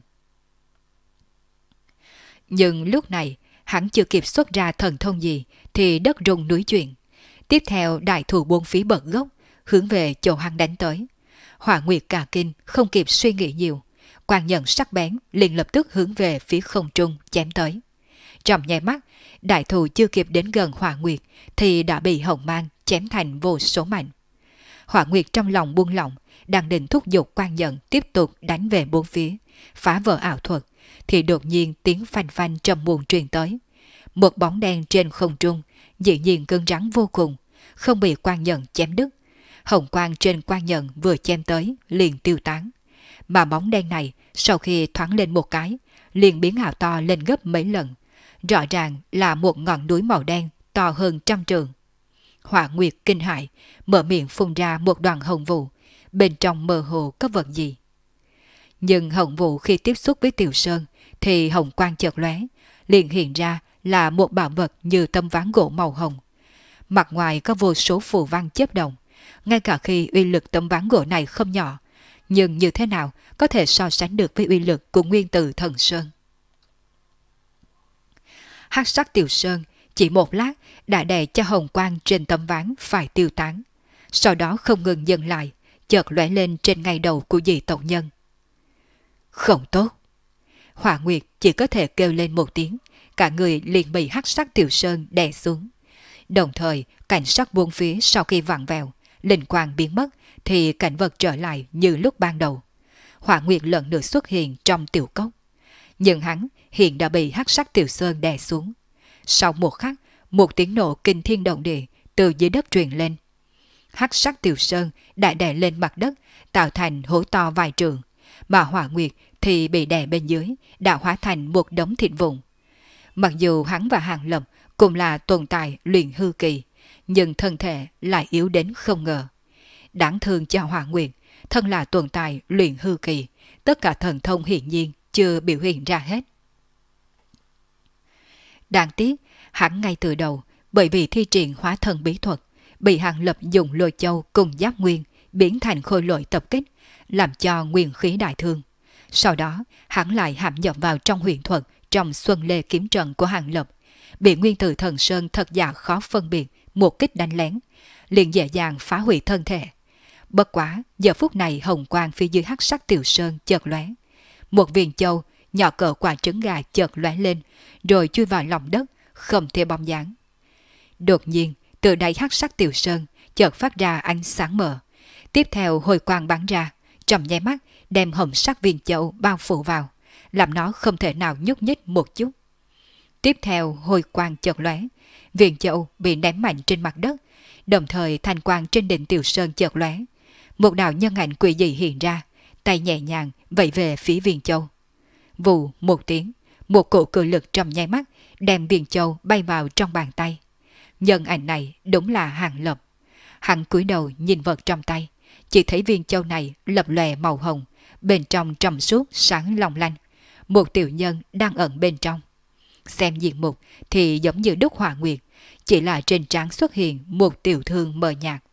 Nhưng lúc này, hắn chưa kịp xuất ra thần thông gì thì đất rung núi chuyển. Tiếp theo đại thủ buôn phí bật gốc, hướng về chỗ hắn đánh tới. Hỏa Nguyệt cả kinh, không kịp suy nghĩ nhiều. Quan nhận sắc bén, liền lập tức hướng về phía không trung chém tới. Trong nháy mắt, đại thù chưa kịp đến gần Hỏa Nguyệt thì đã bị hồng mang chém thành vô số mảnh. Hỏa Nguyệt trong lòng buông lỏng, đang định thúc giục quan nhận tiếp tục đánh về bốn phía, phá vỡ ảo thuật, thì đột nhiên tiếng phanh phanh trầm buồn truyền tới. Một bóng đen trên không trung, dĩ nhiên cứng rắn vô cùng, không bị quan nhận chém đứt. Hồng quang trên quan nhận vừa chém tới, liền tiêu tán. Mà bóng đen này, sau khi thoáng lên một cái, liền biến ảo to lên gấp mấy lần. Rõ ràng là một ngọn núi màu đen to hơn trăm trường. Hỏa Nguyệt kinh hại, mở miệng phun ra một đoàn hồng vụ, bên trong mơ hồ có vật gì. Nhưng hồng vụ khi tiếp xúc với Tiểu Sơn thì hồng quang chợt lóe, liền hiện ra là một bảo vật như tâm ván gỗ màu hồng. Mặt ngoài có vô số phù văn chớp động, ngay cả khi uy lực tấm ván gỗ này không nhỏ, nhưng như thế nào có thể so sánh được với uy lực của nguyên tử thần Sơn. Hắc sắc tiểu sơn chỉ một lát đã đè cho hồng quang trên tấm ván phải tiêu tán. Sau đó không ngừng dừng lại, chợt lóe lên trên ngay đầu của dị tộc nhân. Không tốt. Hỏa Nguyệt chỉ có thể kêu lên một tiếng, cả người liền bị hắc sắc tiểu sơn đè xuống. Đồng thời, cảnh sắc buông phía sau khi vặn vẹo, linh quang biến mất, thì cảnh vật trở lại như lúc ban đầu. Hỏa Nguyệt lần nữa xuất hiện trong tiểu cốc. Nhưng hắn hiện đã bị hắc sắc tiểu sơn đè xuống. Sau một khắc, một tiếng nổ kinh thiên động địa từ dưới đất truyền lên. Hắc sắc tiểu sơn đã đè lên mặt đất, tạo thành hố to vài trường, mà Hỏa Nguyệt thì bị đè bên dưới, đã hóa thành một đống thịt vụn. Mặc dù hắn và Hàng Lập cùng là tồn tại luyện hư kỳ, nhưng thân thể lại yếu đến không ngờ. Đáng thương cho Hỏa Nguyệt, thân là tồn tại luyện hư kỳ, tất cả thần thông hiển nhiên chưa biểu hiện ra hết. Đáng tiếc, hắn ngay từ đầu, bởi vì thi triển hóa thần bí thuật, bị Hàng Lập dùng lôi châu cùng giáp nguyên, biến thành khôi lội tập kích, làm cho nguyên khí đại thương. Sau đó, hắn lại hạm nhập vào trong huyền thuật trong xuân lê kiếm trận của Hàng Lập, bị nguyên tử thần sơn thật giả khó phân biệt, một kích đánh lén, liền dễ dàng phá hủy thân thể. Bất quá, giờ phút này hồng quang phía dưới hắc sắc tiểu sơn chợt lóe. Một viên châu nhỏ cỡ quả trứng gà chợt lóe lên, rồi chui vào lòng đất, không thể bóng dáng. Đột nhiên, từ đáy hắc sắc tiểu sơn chợt phát ra ánh sáng mờ. Tiếp theo hồi quang bắn ra, trong nháy mắt đem hồng sắc viên châu bao phủ vào, làm nó không thể nào nhúc nhích một chút. Tiếp theo hồi quang chợt lóe, viên châu bị ném mạnh trên mặt đất, đồng thời thanh quang trên đỉnh tiểu sơn chợt lóe. Một đạo nhân ảnh quỷ dị hiện ra, tay nhẹ nhàng vẫy về phía viên châu. Vù một tiếng, một cổ cự lực trong nháy mắt đem viên châu bay vào trong bàn tay. Nhân ảnh này đúng là hàng lập. Hắn cúi đầu nhìn vật trong tay, chỉ thấy viên châu này lập lòe màu hồng, bên trong trầm suốt sáng long lanh. Một tiểu nhân đang ẩn bên trong. Xem diện mục thì giống như Đức Hòa Nguyệt, chỉ là trên trán xuất hiện một tiểu thương mờ nhạt.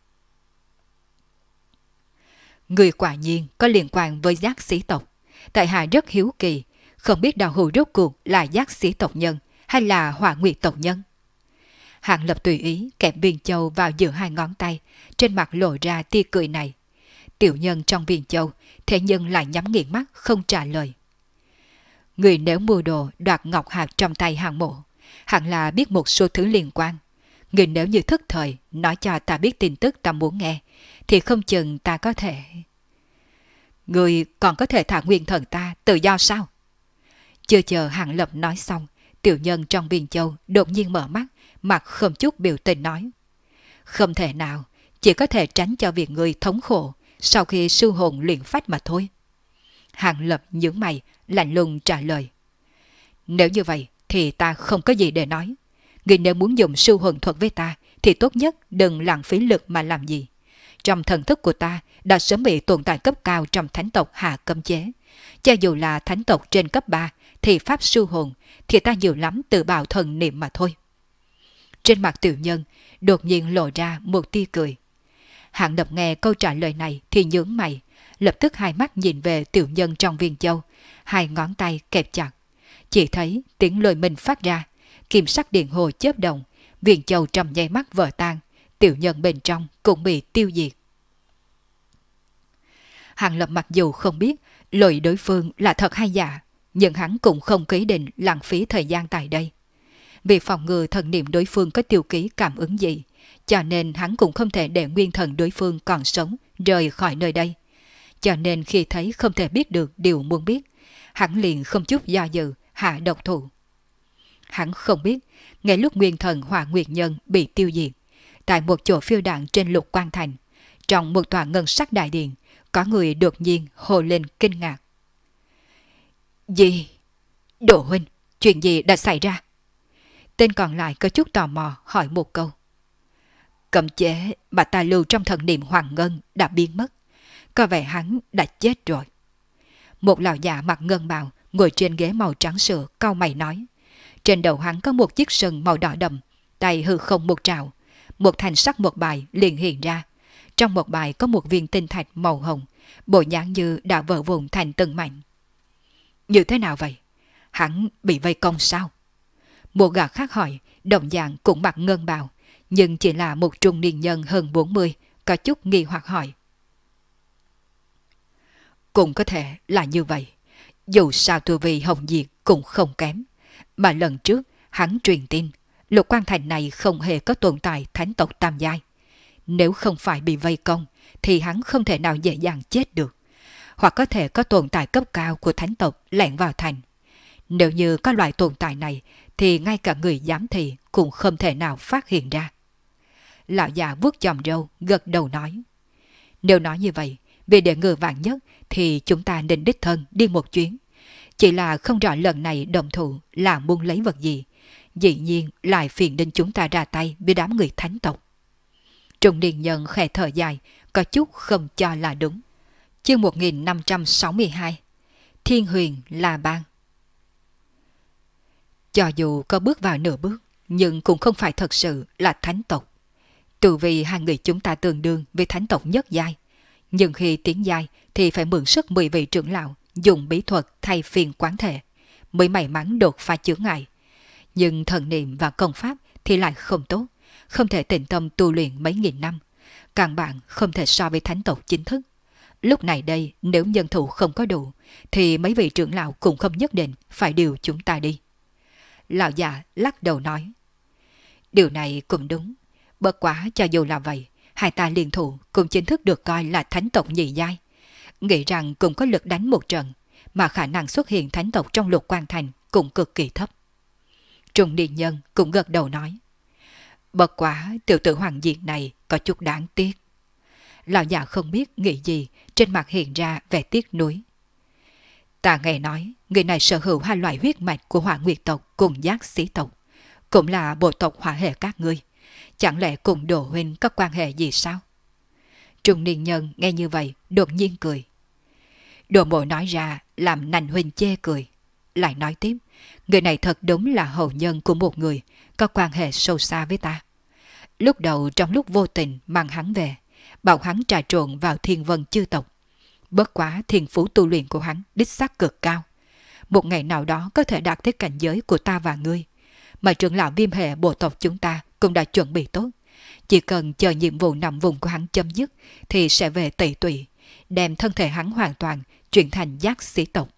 Người quả nhiên có liên quan với giác sĩ tộc. Tại hạ rất hiếu kỳ, không biết đạo hữu rốt cuộc là giác sĩ tộc nhân hay là hỏa nguyệt tộc nhân. Hạng lập tùy ý kẹp viên châu vào giữa hai ngón tay, trên mặt lộ ra tia cười này. Tiểu nhân trong viên châu, thế nhân lại nhắm nghiền mắt không trả lời. Người nếu mua đồ đoạt ngọc hạt trong tay hạng mộ, hẳn là biết một số thứ liên quan. Người nếu như thức thời nói cho ta biết tin tức ta muốn nghe, thì không chừng ta có thể... Người còn có thể thả nguyên thần ta tự do sao? Chưa chờ Hàng Lập nói xong, tiểu nhân trong biên châu đột nhiên mở mắt, mặt không chút biểu tình nói. Không thể nào, chỉ có thể tránh cho việc người thống khổ sau khi sư hồn luyện phách mà thôi. Hàng Lập nhướng mày, lạnh lùng trả lời. Nếu như vậy thì ta không có gì để nói. Người nếu muốn dùng sư hồn thuật với ta thì tốt nhất đừng lãng phí lực mà làm gì. Trong thần thức của ta đã sớm bị tồn tại cấp cao trong thánh tộc hạ cấm chế. Cho dù là thánh tộc trên cấp 3 thì pháp sư hồn thì ta nhiều lắm tự bào thần niệm mà thôi. Trên mặt tiểu nhân đột nhiên lộ ra một tia cười. Hạng đập nghe câu trả lời này thì nhướng mày, lập tức hai mắt nhìn về tiểu nhân trong viên châu, hai ngón tay kẹp chặt. Chỉ thấy tiếng lời mình phát ra, kim sắc điện hồ chớp động, viên châu trong nháy mắt vỡ tan, tiểu nhân bên trong cũng bị tiêu diệt. Hàng lập mặc dù không biết lời đối phương là thật hay giả, nhưng hắn cũng không ký định lãng phí thời gian tại đây. Vì phòng ngừa thần niệm đối phương có tiêu ký cảm ứng gì, cho nên hắn cũng không thể để nguyên thần đối phương còn sống rời khỏi nơi đây. Cho nên khi thấy không thể biết được điều muốn biết, hắn liền không chút do dự hạ độc thủ. Hắn không biết, ngay lúc nguyên thần hòa nguyệt nhân bị tiêu diệt, tại một chỗ phiêu đạn trên lục quan thành, trong một tòa ngân sắc đại điện, có người đột nhiên hồ lên kinh ngạc. Gì? Đỗ huynh, chuyện gì đã xảy ra? Tên còn lại có chút tò mò hỏi một câu. Cầm chế mà ta lưu trong thần niệm hoàng ngân đã biến mất. Có vẻ hắn đã chết rồi. Một lão già mặt ngân bào ngồi trên ghế màu trắng sữa cau mày nói. Trên đầu hắn có một chiếc sừng màu đỏ đậm, tay hư không một trào. Một thành sắc một bài liền hiện ra. Trong một bài có một viên tinh thạch màu hồng, bộ dáng như đã vỡ vụn thành từng mảnh. Như thế nào vậy? Hắn bị vây công sao? Một gã khác hỏi, đồng dạng cũng mặc ngân bào, nhưng chỉ là một trung niên nhân hơn 40, có chút nghi hoặc hỏi. Cũng có thể là như vậy. Dù sao tu vi hồng diệt cũng không kém. Mà lần trước, hắn truyền tin, lục quan thành này không hề có tồn tại thánh tộc tam giai. Nếu không phải bị vây công, thì hắn không thể nào dễ dàng chết được. Hoặc có thể có tồn tại cấp cao của thánh tộc lẻn vào thành. Nếu như có loại tồn tại này, thì ngay cả người giám thị cũng không thể nào phát hiện ra. Lão già vuốt chòm râu, gật đầu nói. Nếu nói như vậy, vì để ngừa vạn nhất thì chúng ta nên đích thân đi một chuyến. Chỉ là không rõ lần này đồng thủ là muốn lấy vật gì. Dĩ nhiên lại phiền đến chúng ta ra tay với đám người thánh tộc. Trung niên nhân khẽ thở dài, có chút không cho là đúng. Chương 1562 Thiên huyền là bang Cho dù có bước vào nửa bước, nhưng cũng không phải thật sự là thánh tộc. Từ vì hai người chúng ta tương đương với thánh tộc nhất giai. Nhưng khi tiến giai thì phải mượn sức 10 vị trưởng lão dùng bí thuật thay phiên quán thể, mới may mắn đột phá chướng ngại. Nhưng thần niệm và công pháp thì lại không tốt, không thể tịnh tâm tu luyện mấy nghìn năm. Càng bạn không thể so với thánh tộc chính thức. Lúc này đây, nếu nhân thủ không có đủ, thì mấy vị trưởng lão cũng không nhất định phải điều chúng ta đi. Lão già lắc đầu nói. Điều này cũng đúng. Bất quá cho dù là vậy, hai ta liên thủ cũng chính thức được coi là thánh tộc nhị giai. Nghĩ rằng cũng có lực đánh một trận, mà khả năng xuất hiện thánh tộc trong lục quan thành cũng cực kỳ thấp. Trung Điện nhân cũng gật đầu nói. Bất quá tiểu tử hoàng diện này có chút đáng tiếc. Lão già không biết nghĩ gì, trên mặt hiện ra vẻ tiếc nuối. Ta nghe nói, người này sở hữu hai loại huyết mạch của hỏa nguyệt tộc cùng giác sĩ tộc, cũng là bộ tộc hỏa hệ các ngươi. Chẳng lẽ cùng đồ huynh có quan hệ gì sao? Trung niên nhân nghe như vậy, đột nhiên cười. Đồ mộ nói ra, làm nành huynh chê cười. Lại nói tiếp, người này thật đúng là hậu nhân của một người, có quan hệ sâu xa với ta. Lúc đầu trong lúc vô tình mang hắn về, bảo hắn trà trộn vào thiên vân chư tộc. Bất quá thiên phú tu luyện của hắn đích xác cực cao. Một ngày nào đó có thể đạt tới cảnh giới của ta và ngươi. Mà trưởng lão viêm hệ bộ tộc chúng ta cũng đã chuẩn bị tốt. Chỉ cần chờ nhiệm vụ nằm vùng của hắn chấm dứt thì sẽ về tẩy tụy, đem thân thể hắn hoàn toàn chuyển thành giác sĩ tộc.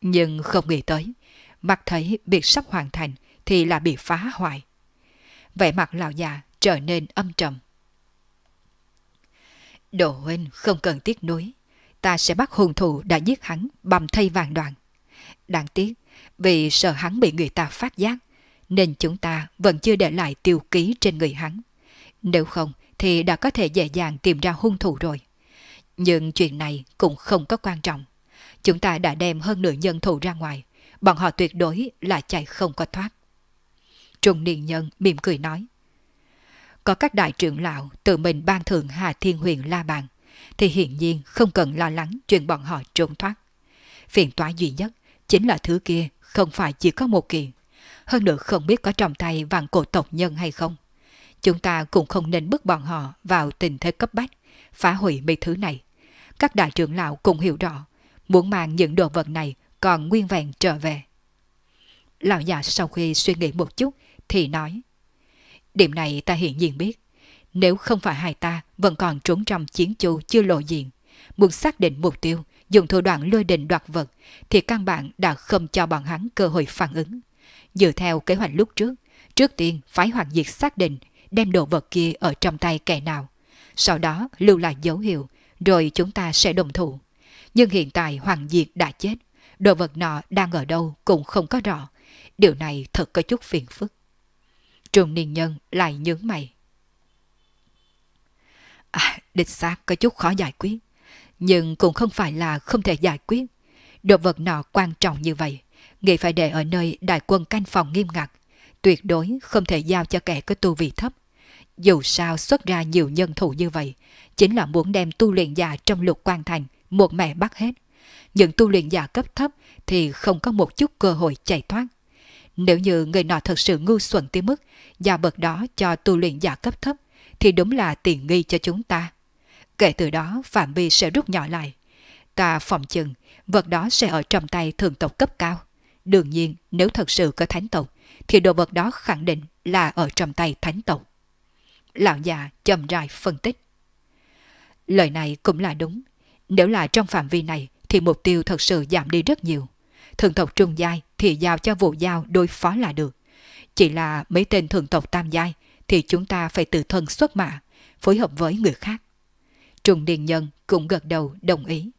Nhưng không nghĩ tới, mặt thấy việc sắp hoàn thành thì là bị phá hoại. vẻ mặt lão già trở nên âm trầm. Đồ huynh không cần tiếc nuối, ta sẽ bắt hung thủ đã giết hắn bầm thay vàng đoạn. Đáng tiếc, vì sợ hắn bị người ta phát giác, nên chúng ta vẫn chưa để lại tiêu ký trên người hắn. Nếu không thì đã có thể dễ dàng tìm ra hung thủ rồi. Nhưng chuyện này cũng không có quan trọng. Chúng ta đã đem hơn nửa nhân thủ ra ngoài, bọn họ tuyệt đối là chạy không có thoát. Trung niên nhân mỉm cười nói. Có các đại trưởng lão tự mình ban thưởng Hà Thiên huyền La Bàn, thì hiển nhiên không cần lo lắng chuyện bọn họ trốn thoát. Phiền toái duy nhất chính là thứ kia không phải chỉ có một kiện. Hơn nữa không biết có trong tay vạn cổ tộc nhân hay không. Chúng ta cũng không nên bức bọn họ vào tình thế cấp bách, phá hủy mấy thứ này. Các đại trưởng lão cũng hiểu rõ, muốn mang những đồ vật này còn nguyên vẹn trở về. Lão già sau khi suy nghĩ một chút thì nói, điểm này ta hiện nhiên biết. Nếu không phải hai ta vẫn còn trốn trong chiến chu chưa lộ diện, muốn xác định mục tiêu, dùng thủ đoạn lôi đình đoạt vật, thì căn bản đã không cho bọn hắn cơ hội phản ứng. Dựa theo kế hoạch lúc trước, trước tiên phái hoàng diệt xác định đem đồ vật kia ở trong tay kẻ nào. Sau đó lưu lại dấu hiệu, rồi chúng ta sẽ đồng thủ. Nhưng hiện tại Hoàng Diệt đã chết, đồ vật nọ đang ở đâu cũng không có rõ. Điều này thật có chút phiền phức. Trùng niên nhân lại nhướng mày. À, địch xác có chút khó giải quyết, nhưng cũng không phải là không thể giải quyết. Đồ vật nọ quan trọng như vậy, nghĩ phải để ở nơi đại quân canh phòng nghiêm ngặt, tuyệt đối không thể giao cho kẻ có tu vị thấp. Dù sao xuất ra nhiều nhân thủ như vậy, chính là muốn đem tu luyện giả trong lục quan thành một mẹ bắt hết. Những tu luyện giả cấp thấp thì không có một chút cơ hội chạy thoát. Nếu như người nọ thật sự ngu xuẩn tới mức giao bậc đó cho tu luyện giả cấp thấp, thì đúng là tiền nghi cho chúng ta. Kể từ đó phạm vi sẽ rút nhỏ lại. Ta phòng chừng vật đó sẽ ở trong tay thường tộc cấp cao. Đương nhiên nếu thật sự có thánh tộc thì đồ vật đó khẳng định là ở trong tay thánh tộc. Lão già chậm rãi phân tích. Lời này cũng là đúng. Nếu là trong phạm vi này thì mục tiêu thật sự giảm đi rất nhiều. Thường tộc trung giai thì giao cho vụ giao đối phó là được. Chỉ là mấy tên thường tộc tam giai thì chúng ta phải tự thân xuất mã, phối hợp với người khác. Trùng Điền Nhân cũng gật đầu đồng ý.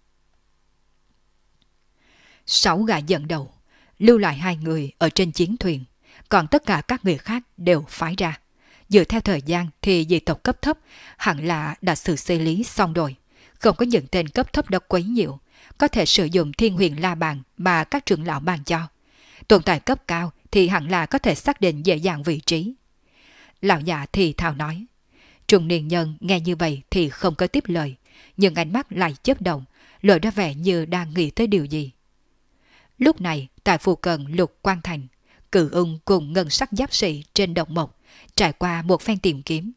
Sáu gã dẫn đầu, lưu lại hai người ở trên chiến thuyền, còn tất cả các người khác đều phái ra. Dựa theo thời gian thì dị tộc cấp thấp hẳn là đã xử xử lý xong rồi. Không có những tên cấp thấp đó quấy nhiều, có thể sử dụng thiên huyền la bàn mà các trưởng lão bàn cho. Tồn tại cấp cao thì hẳn là có thể xác định dễ dàng vị trí. Lão già thì thào nói. Trung niên nhân nghe như vậy thì không có tiếp lời, nhưng ánh mắt lại chớp động, lộ ra vẻ như đang nghĩ tới điều gì. Lúc này, tại phù cận lục quang thành, cử ung cùng ngân sắc giáp sĩ trên đồng mộc, trải qua một phen tìm kiếm.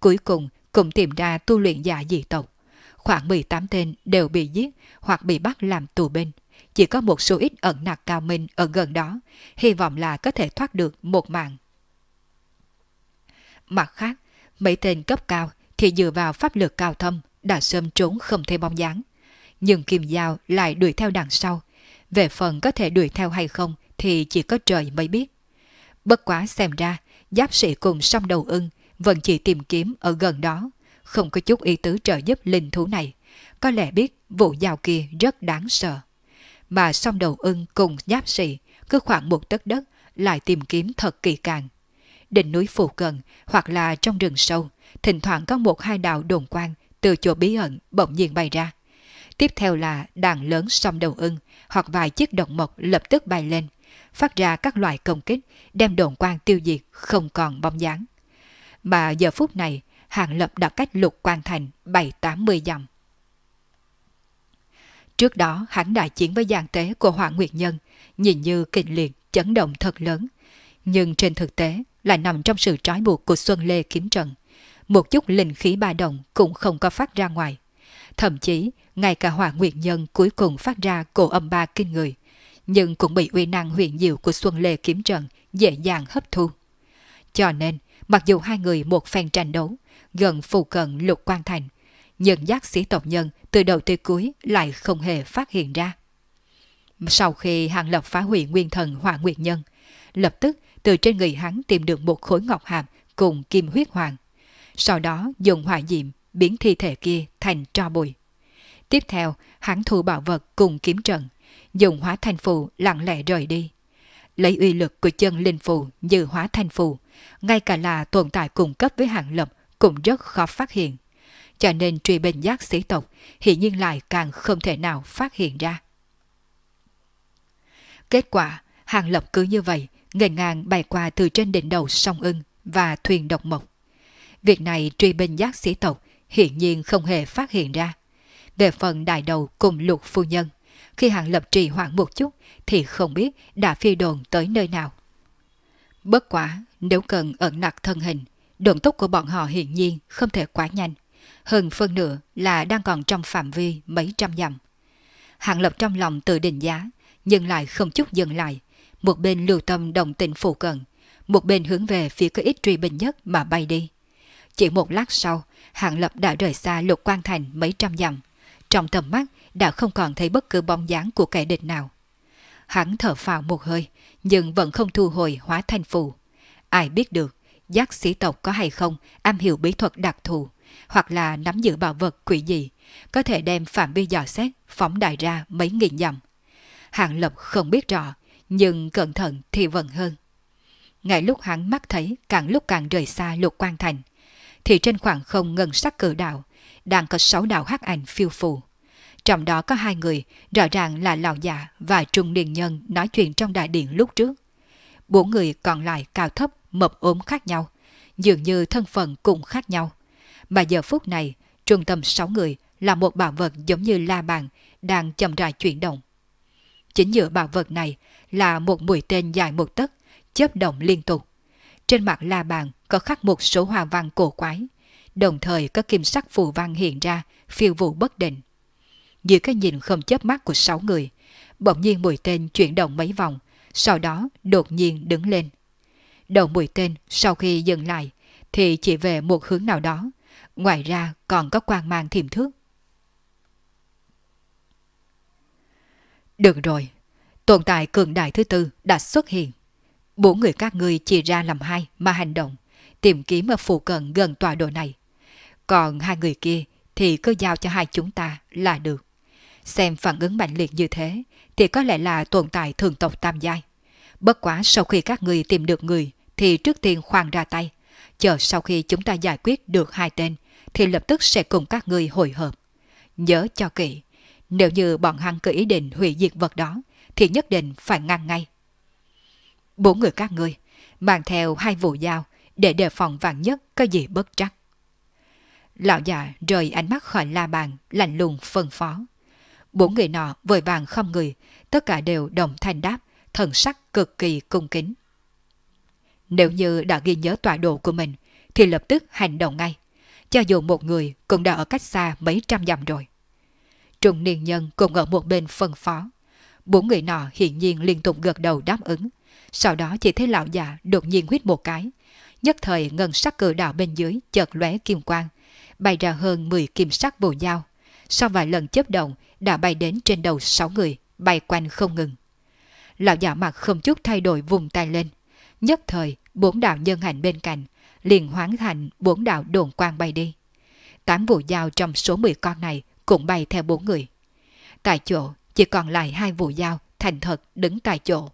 Cuối cùng cũng tìm ra tu luyện giả dị tộc. Khoảng 18 tên đều bị giết hoặc bị bắt làm tù binh. Chỉ có một số ít ẩn nặc cao minh ở gần đó, hy vọng là có thể thoát được một mạng. Mặt khác, mấy tên cấp cao thì dựa vào pháp lực cao thâm đã sớm trốn không thấy bóng dáng. Nhưng Kim Giao lại đuổi theo đằng sau. Về phần có thể đuổi theo hay không thì chỉ có trời mới biết. Bất quá xem ra, giáp sĩ cùng song đầu ưng vẫn chỉ tìm kiếm ở gần đó, không có chút ý tứ trợ giúp linh thú này. Có lẽ biết vụ giao kia rất đáng sợ. Mà song đầu ưng cùng giáp sĩ cứ khoảng một tấc đất lại tìm kiếm thật kỳ càng. Đỉnh núi phụ cận hoặc là trong rừng sâu, thỉnh thoảng có một hai đạo đồn quang từ chỗ bí ẩn bỗng nhiên bay ra. Tiếp theo là đàn lớn song đầu ưng hoặc vài chiếc động mộc lập tức bay lên, phát ra các loại công kích, đem đồn quang tiêu diệt không còn bóng dáng. Mà giờ phút này, Hàng Lập đã cách lục quan thành 7-80 dặm. Trước đó hắn đại chiến với giàn tế của Hoàng Nguyệt Nhân, nhìn như kịch liệt, chấn động thật lớn. Nhưng trên thực tế lại nằm trong sự trói buộc của Xuân Lê Kiếm Trần. Một chút linh khí ba động cũng không có phát ra ngoài. Thậm chí, ngay cả Hoàng Nguyệt Nhân cuối cùng phát ra cổ âm ba kinh người, nhưng cũng bị uy năng huyền diệu của Xuân Lê Kiếm Trần dễ dàng hấp thu. Cho nên, mặc dù hai người một phen tranh đấu, gần phù cận lục quan thành, nhưng giác sĩ tộc nhân từ đầu tới cuối lại không hề phát hiện ra. Sau khi Hàng Lập phá hủy nguyên thần Hỏa Nguyệt Nhân, lập tức từ trên người hắn tìm được một khối ngọc hàm cùng kim huyết hoàng. Sau đó dùng hỏa diệm biến thi thể kia thành tro bụi. Tiếp theo, hắn thu bảo vật cùng kiếm trận, dùng hóa thành phù lặng lẽ rời đi. Lấy uy lực của chân linh phù như hóa thành phù, ngay cả là tồn tại cùng cấp với hạng lập cũng rất khó phát hiện. Cho nên truy bình giác sĩ tộc hiện nhiên lại càng không thể nào phát hiện ra. Kết quả, hàng lập cứ như vậy, ngành ngang bay qua từ trên đỉnh đầu sông ưng và thuyền độc mộc. Việc này truy binh giác sĩ tộc hiện nhiên không hề phát hiện ra. Về phần đại đầu cùng lục phu nhân, khi hàng lập trì hoãn một chút thì không biết đã phi đồn tới nơi nào. Bất quả, nếu cần ẩn nặc thân hình, đường tốc của bọn họ hiện nhiên không thể quá nhanh. Hơn phân nửa là đang còn trong phạm vi mấy trăm dặm. hạng lập trong lòng tự định giá, nhưng lại không chút dừng lại. Một bên lưu tâm đồng tình phụ cận, một bên hướng về phía có ít truy bình nhất mà bay đi. Chỉ một lát sau, Hạng Lập đã rời xa lục quan thành mấy trăm dặm. Trong tầm mắt đã không còn thấy bất cứ bóng dáng của kẻ địch nào. Hắn thở phào một hơi, nhưng vẫn không thu hồi hóa thành phù. Ai biết được, giác sĩ tộc có hay không am hiểu bí thuật đặc thù, hoặc là nắm giữ bảo vật quỷ gì, có thể đem phạm vi dò xét phóng đại ra mấy nghìn dặm. Hạng Lập không biết rõ, nhưng cẩn thận thì vẫn hơn. Ngay lúc hắn mắt thấy càng lúc càng rời xa lục quan thành, thì trên khoảng không ngân sắc cử đạo, đang có sáu đạo hắc ảnh phiêu phù. Trong đó có hai người, rõ ràng là lão già và trung niên nhân nói chuyện trong đại điện lúc trước. Bốn người còn lại cao thấp, mập ốm khác nhau, dường như thân phận cũng khác nhau. Mà giờ phút này, trung tâm sáu người là một bảo vật giống như la bàn đang chậm rãi chuyển động. Chính giữa bảo vật này là một mũi tên dài một tấc, chớp động liên tục. Trên mặt la bàn có khắc một số hoa văn cổ quái, đồng thời có kim sắc phù văn hiện ra, phiêu vụ bất định. Dưới cái nhìn không chớp mắt của sáu người, bỗng nhiên mũi tên chuyển động mấy vòng, sau đó đột nhiên đứng lên. Đầu mũi tên sau khi dừng lại thì chỉ về một hướng nào đó, ngoài ra còn có quang mang thiểm thước. Được rồi, tồn tại cường đại thứ tư đã xuất hiện. Bốn người các ngươi chia ra làm hai mà hành động, tìm kiếm ở phụ cận gần tòa đồ này. Còn hai người kia thì cứ giao cho hai chúng ta là được. Xem phản ứng mạnh liệt như thế thì có lẽ là tồn tại thường tộc tam giai. Bất quá sau khi các người tìm được người thì trước tiên khoan ra tay. Chờ sau khi chúng ta giải quyết được hai tên thì lập tức sẽ cùng các người hồi hợp. Nhớ cho kỹ, nếu như bọn hắn có ý định hủy diệt vật đó thì nhất định phải ngăn ngay. Bốn người các ngươi mang theo hai vụ dao để đề phòng vạn nhất có gì bất trắc. Lão già rời ánh mắt khỏi la bàn, lạnh lùng phân phó. Bốn người nọ vội vàng không người, tất cả đều đồng thanh đáp, thần sắc cực kỳ cung kính. Nếu như đã ghi nhớ tọa độ của mình, thì lập tức hành động ngay. Cho dù một người cũng đã ở cách xa mấy trăm dặm rồi. Trung niên nhân cùng ở một bên phân phó. Bốn người nọ hiển nhiên liên tục gật đầu đáp ứng. Sau đó chỉ thấy lão già đột nhiên huyết một cái. Nhất thời ngân sắc cử đạo bên dưới chợt lóe kim quang, bay ra hơn 10 kim sắc bồ dao. Sau vài lần chấp động đã bay đến trên đầu sáu người, bay quanh không ngừng. Lão già mặt không chút thay đổi vùng tay lên. Nhất thời, bốn đạo nhân hành bên cạnh, liền hoán thành bốn đạo đồn quang bay đi. Tám vụ dao trong số 10 con này cũng bay theo bốn người. Tại chỗ, chỉ còn lại hai vụ dao thành thật đứng tại chỗ.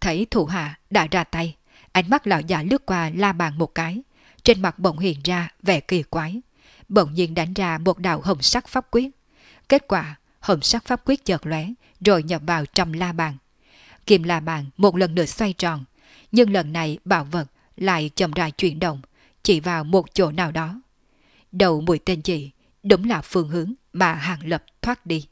Thấy thủ hạ đã ra tay, ánh mắt lão già lướt qua la bàn một cái, trên mặt bỗng hiện ra vẻ kỳ quái, bỗng nhiên đánh ra một đạo hồng sắc pháp quyết. Kết quả, hồng sắc pháp quyết chợt lóe, rồi nhập vào trong la bàn. Kim la bàn một lần nữa xoay tròn, nhưng lần này bảo vật lại chậm rãi chuyển động, chỉ vào một chỗ nào đó. Đầu mũi tên chỉ, đúng là phương hướng mà hàng lập thoát đi.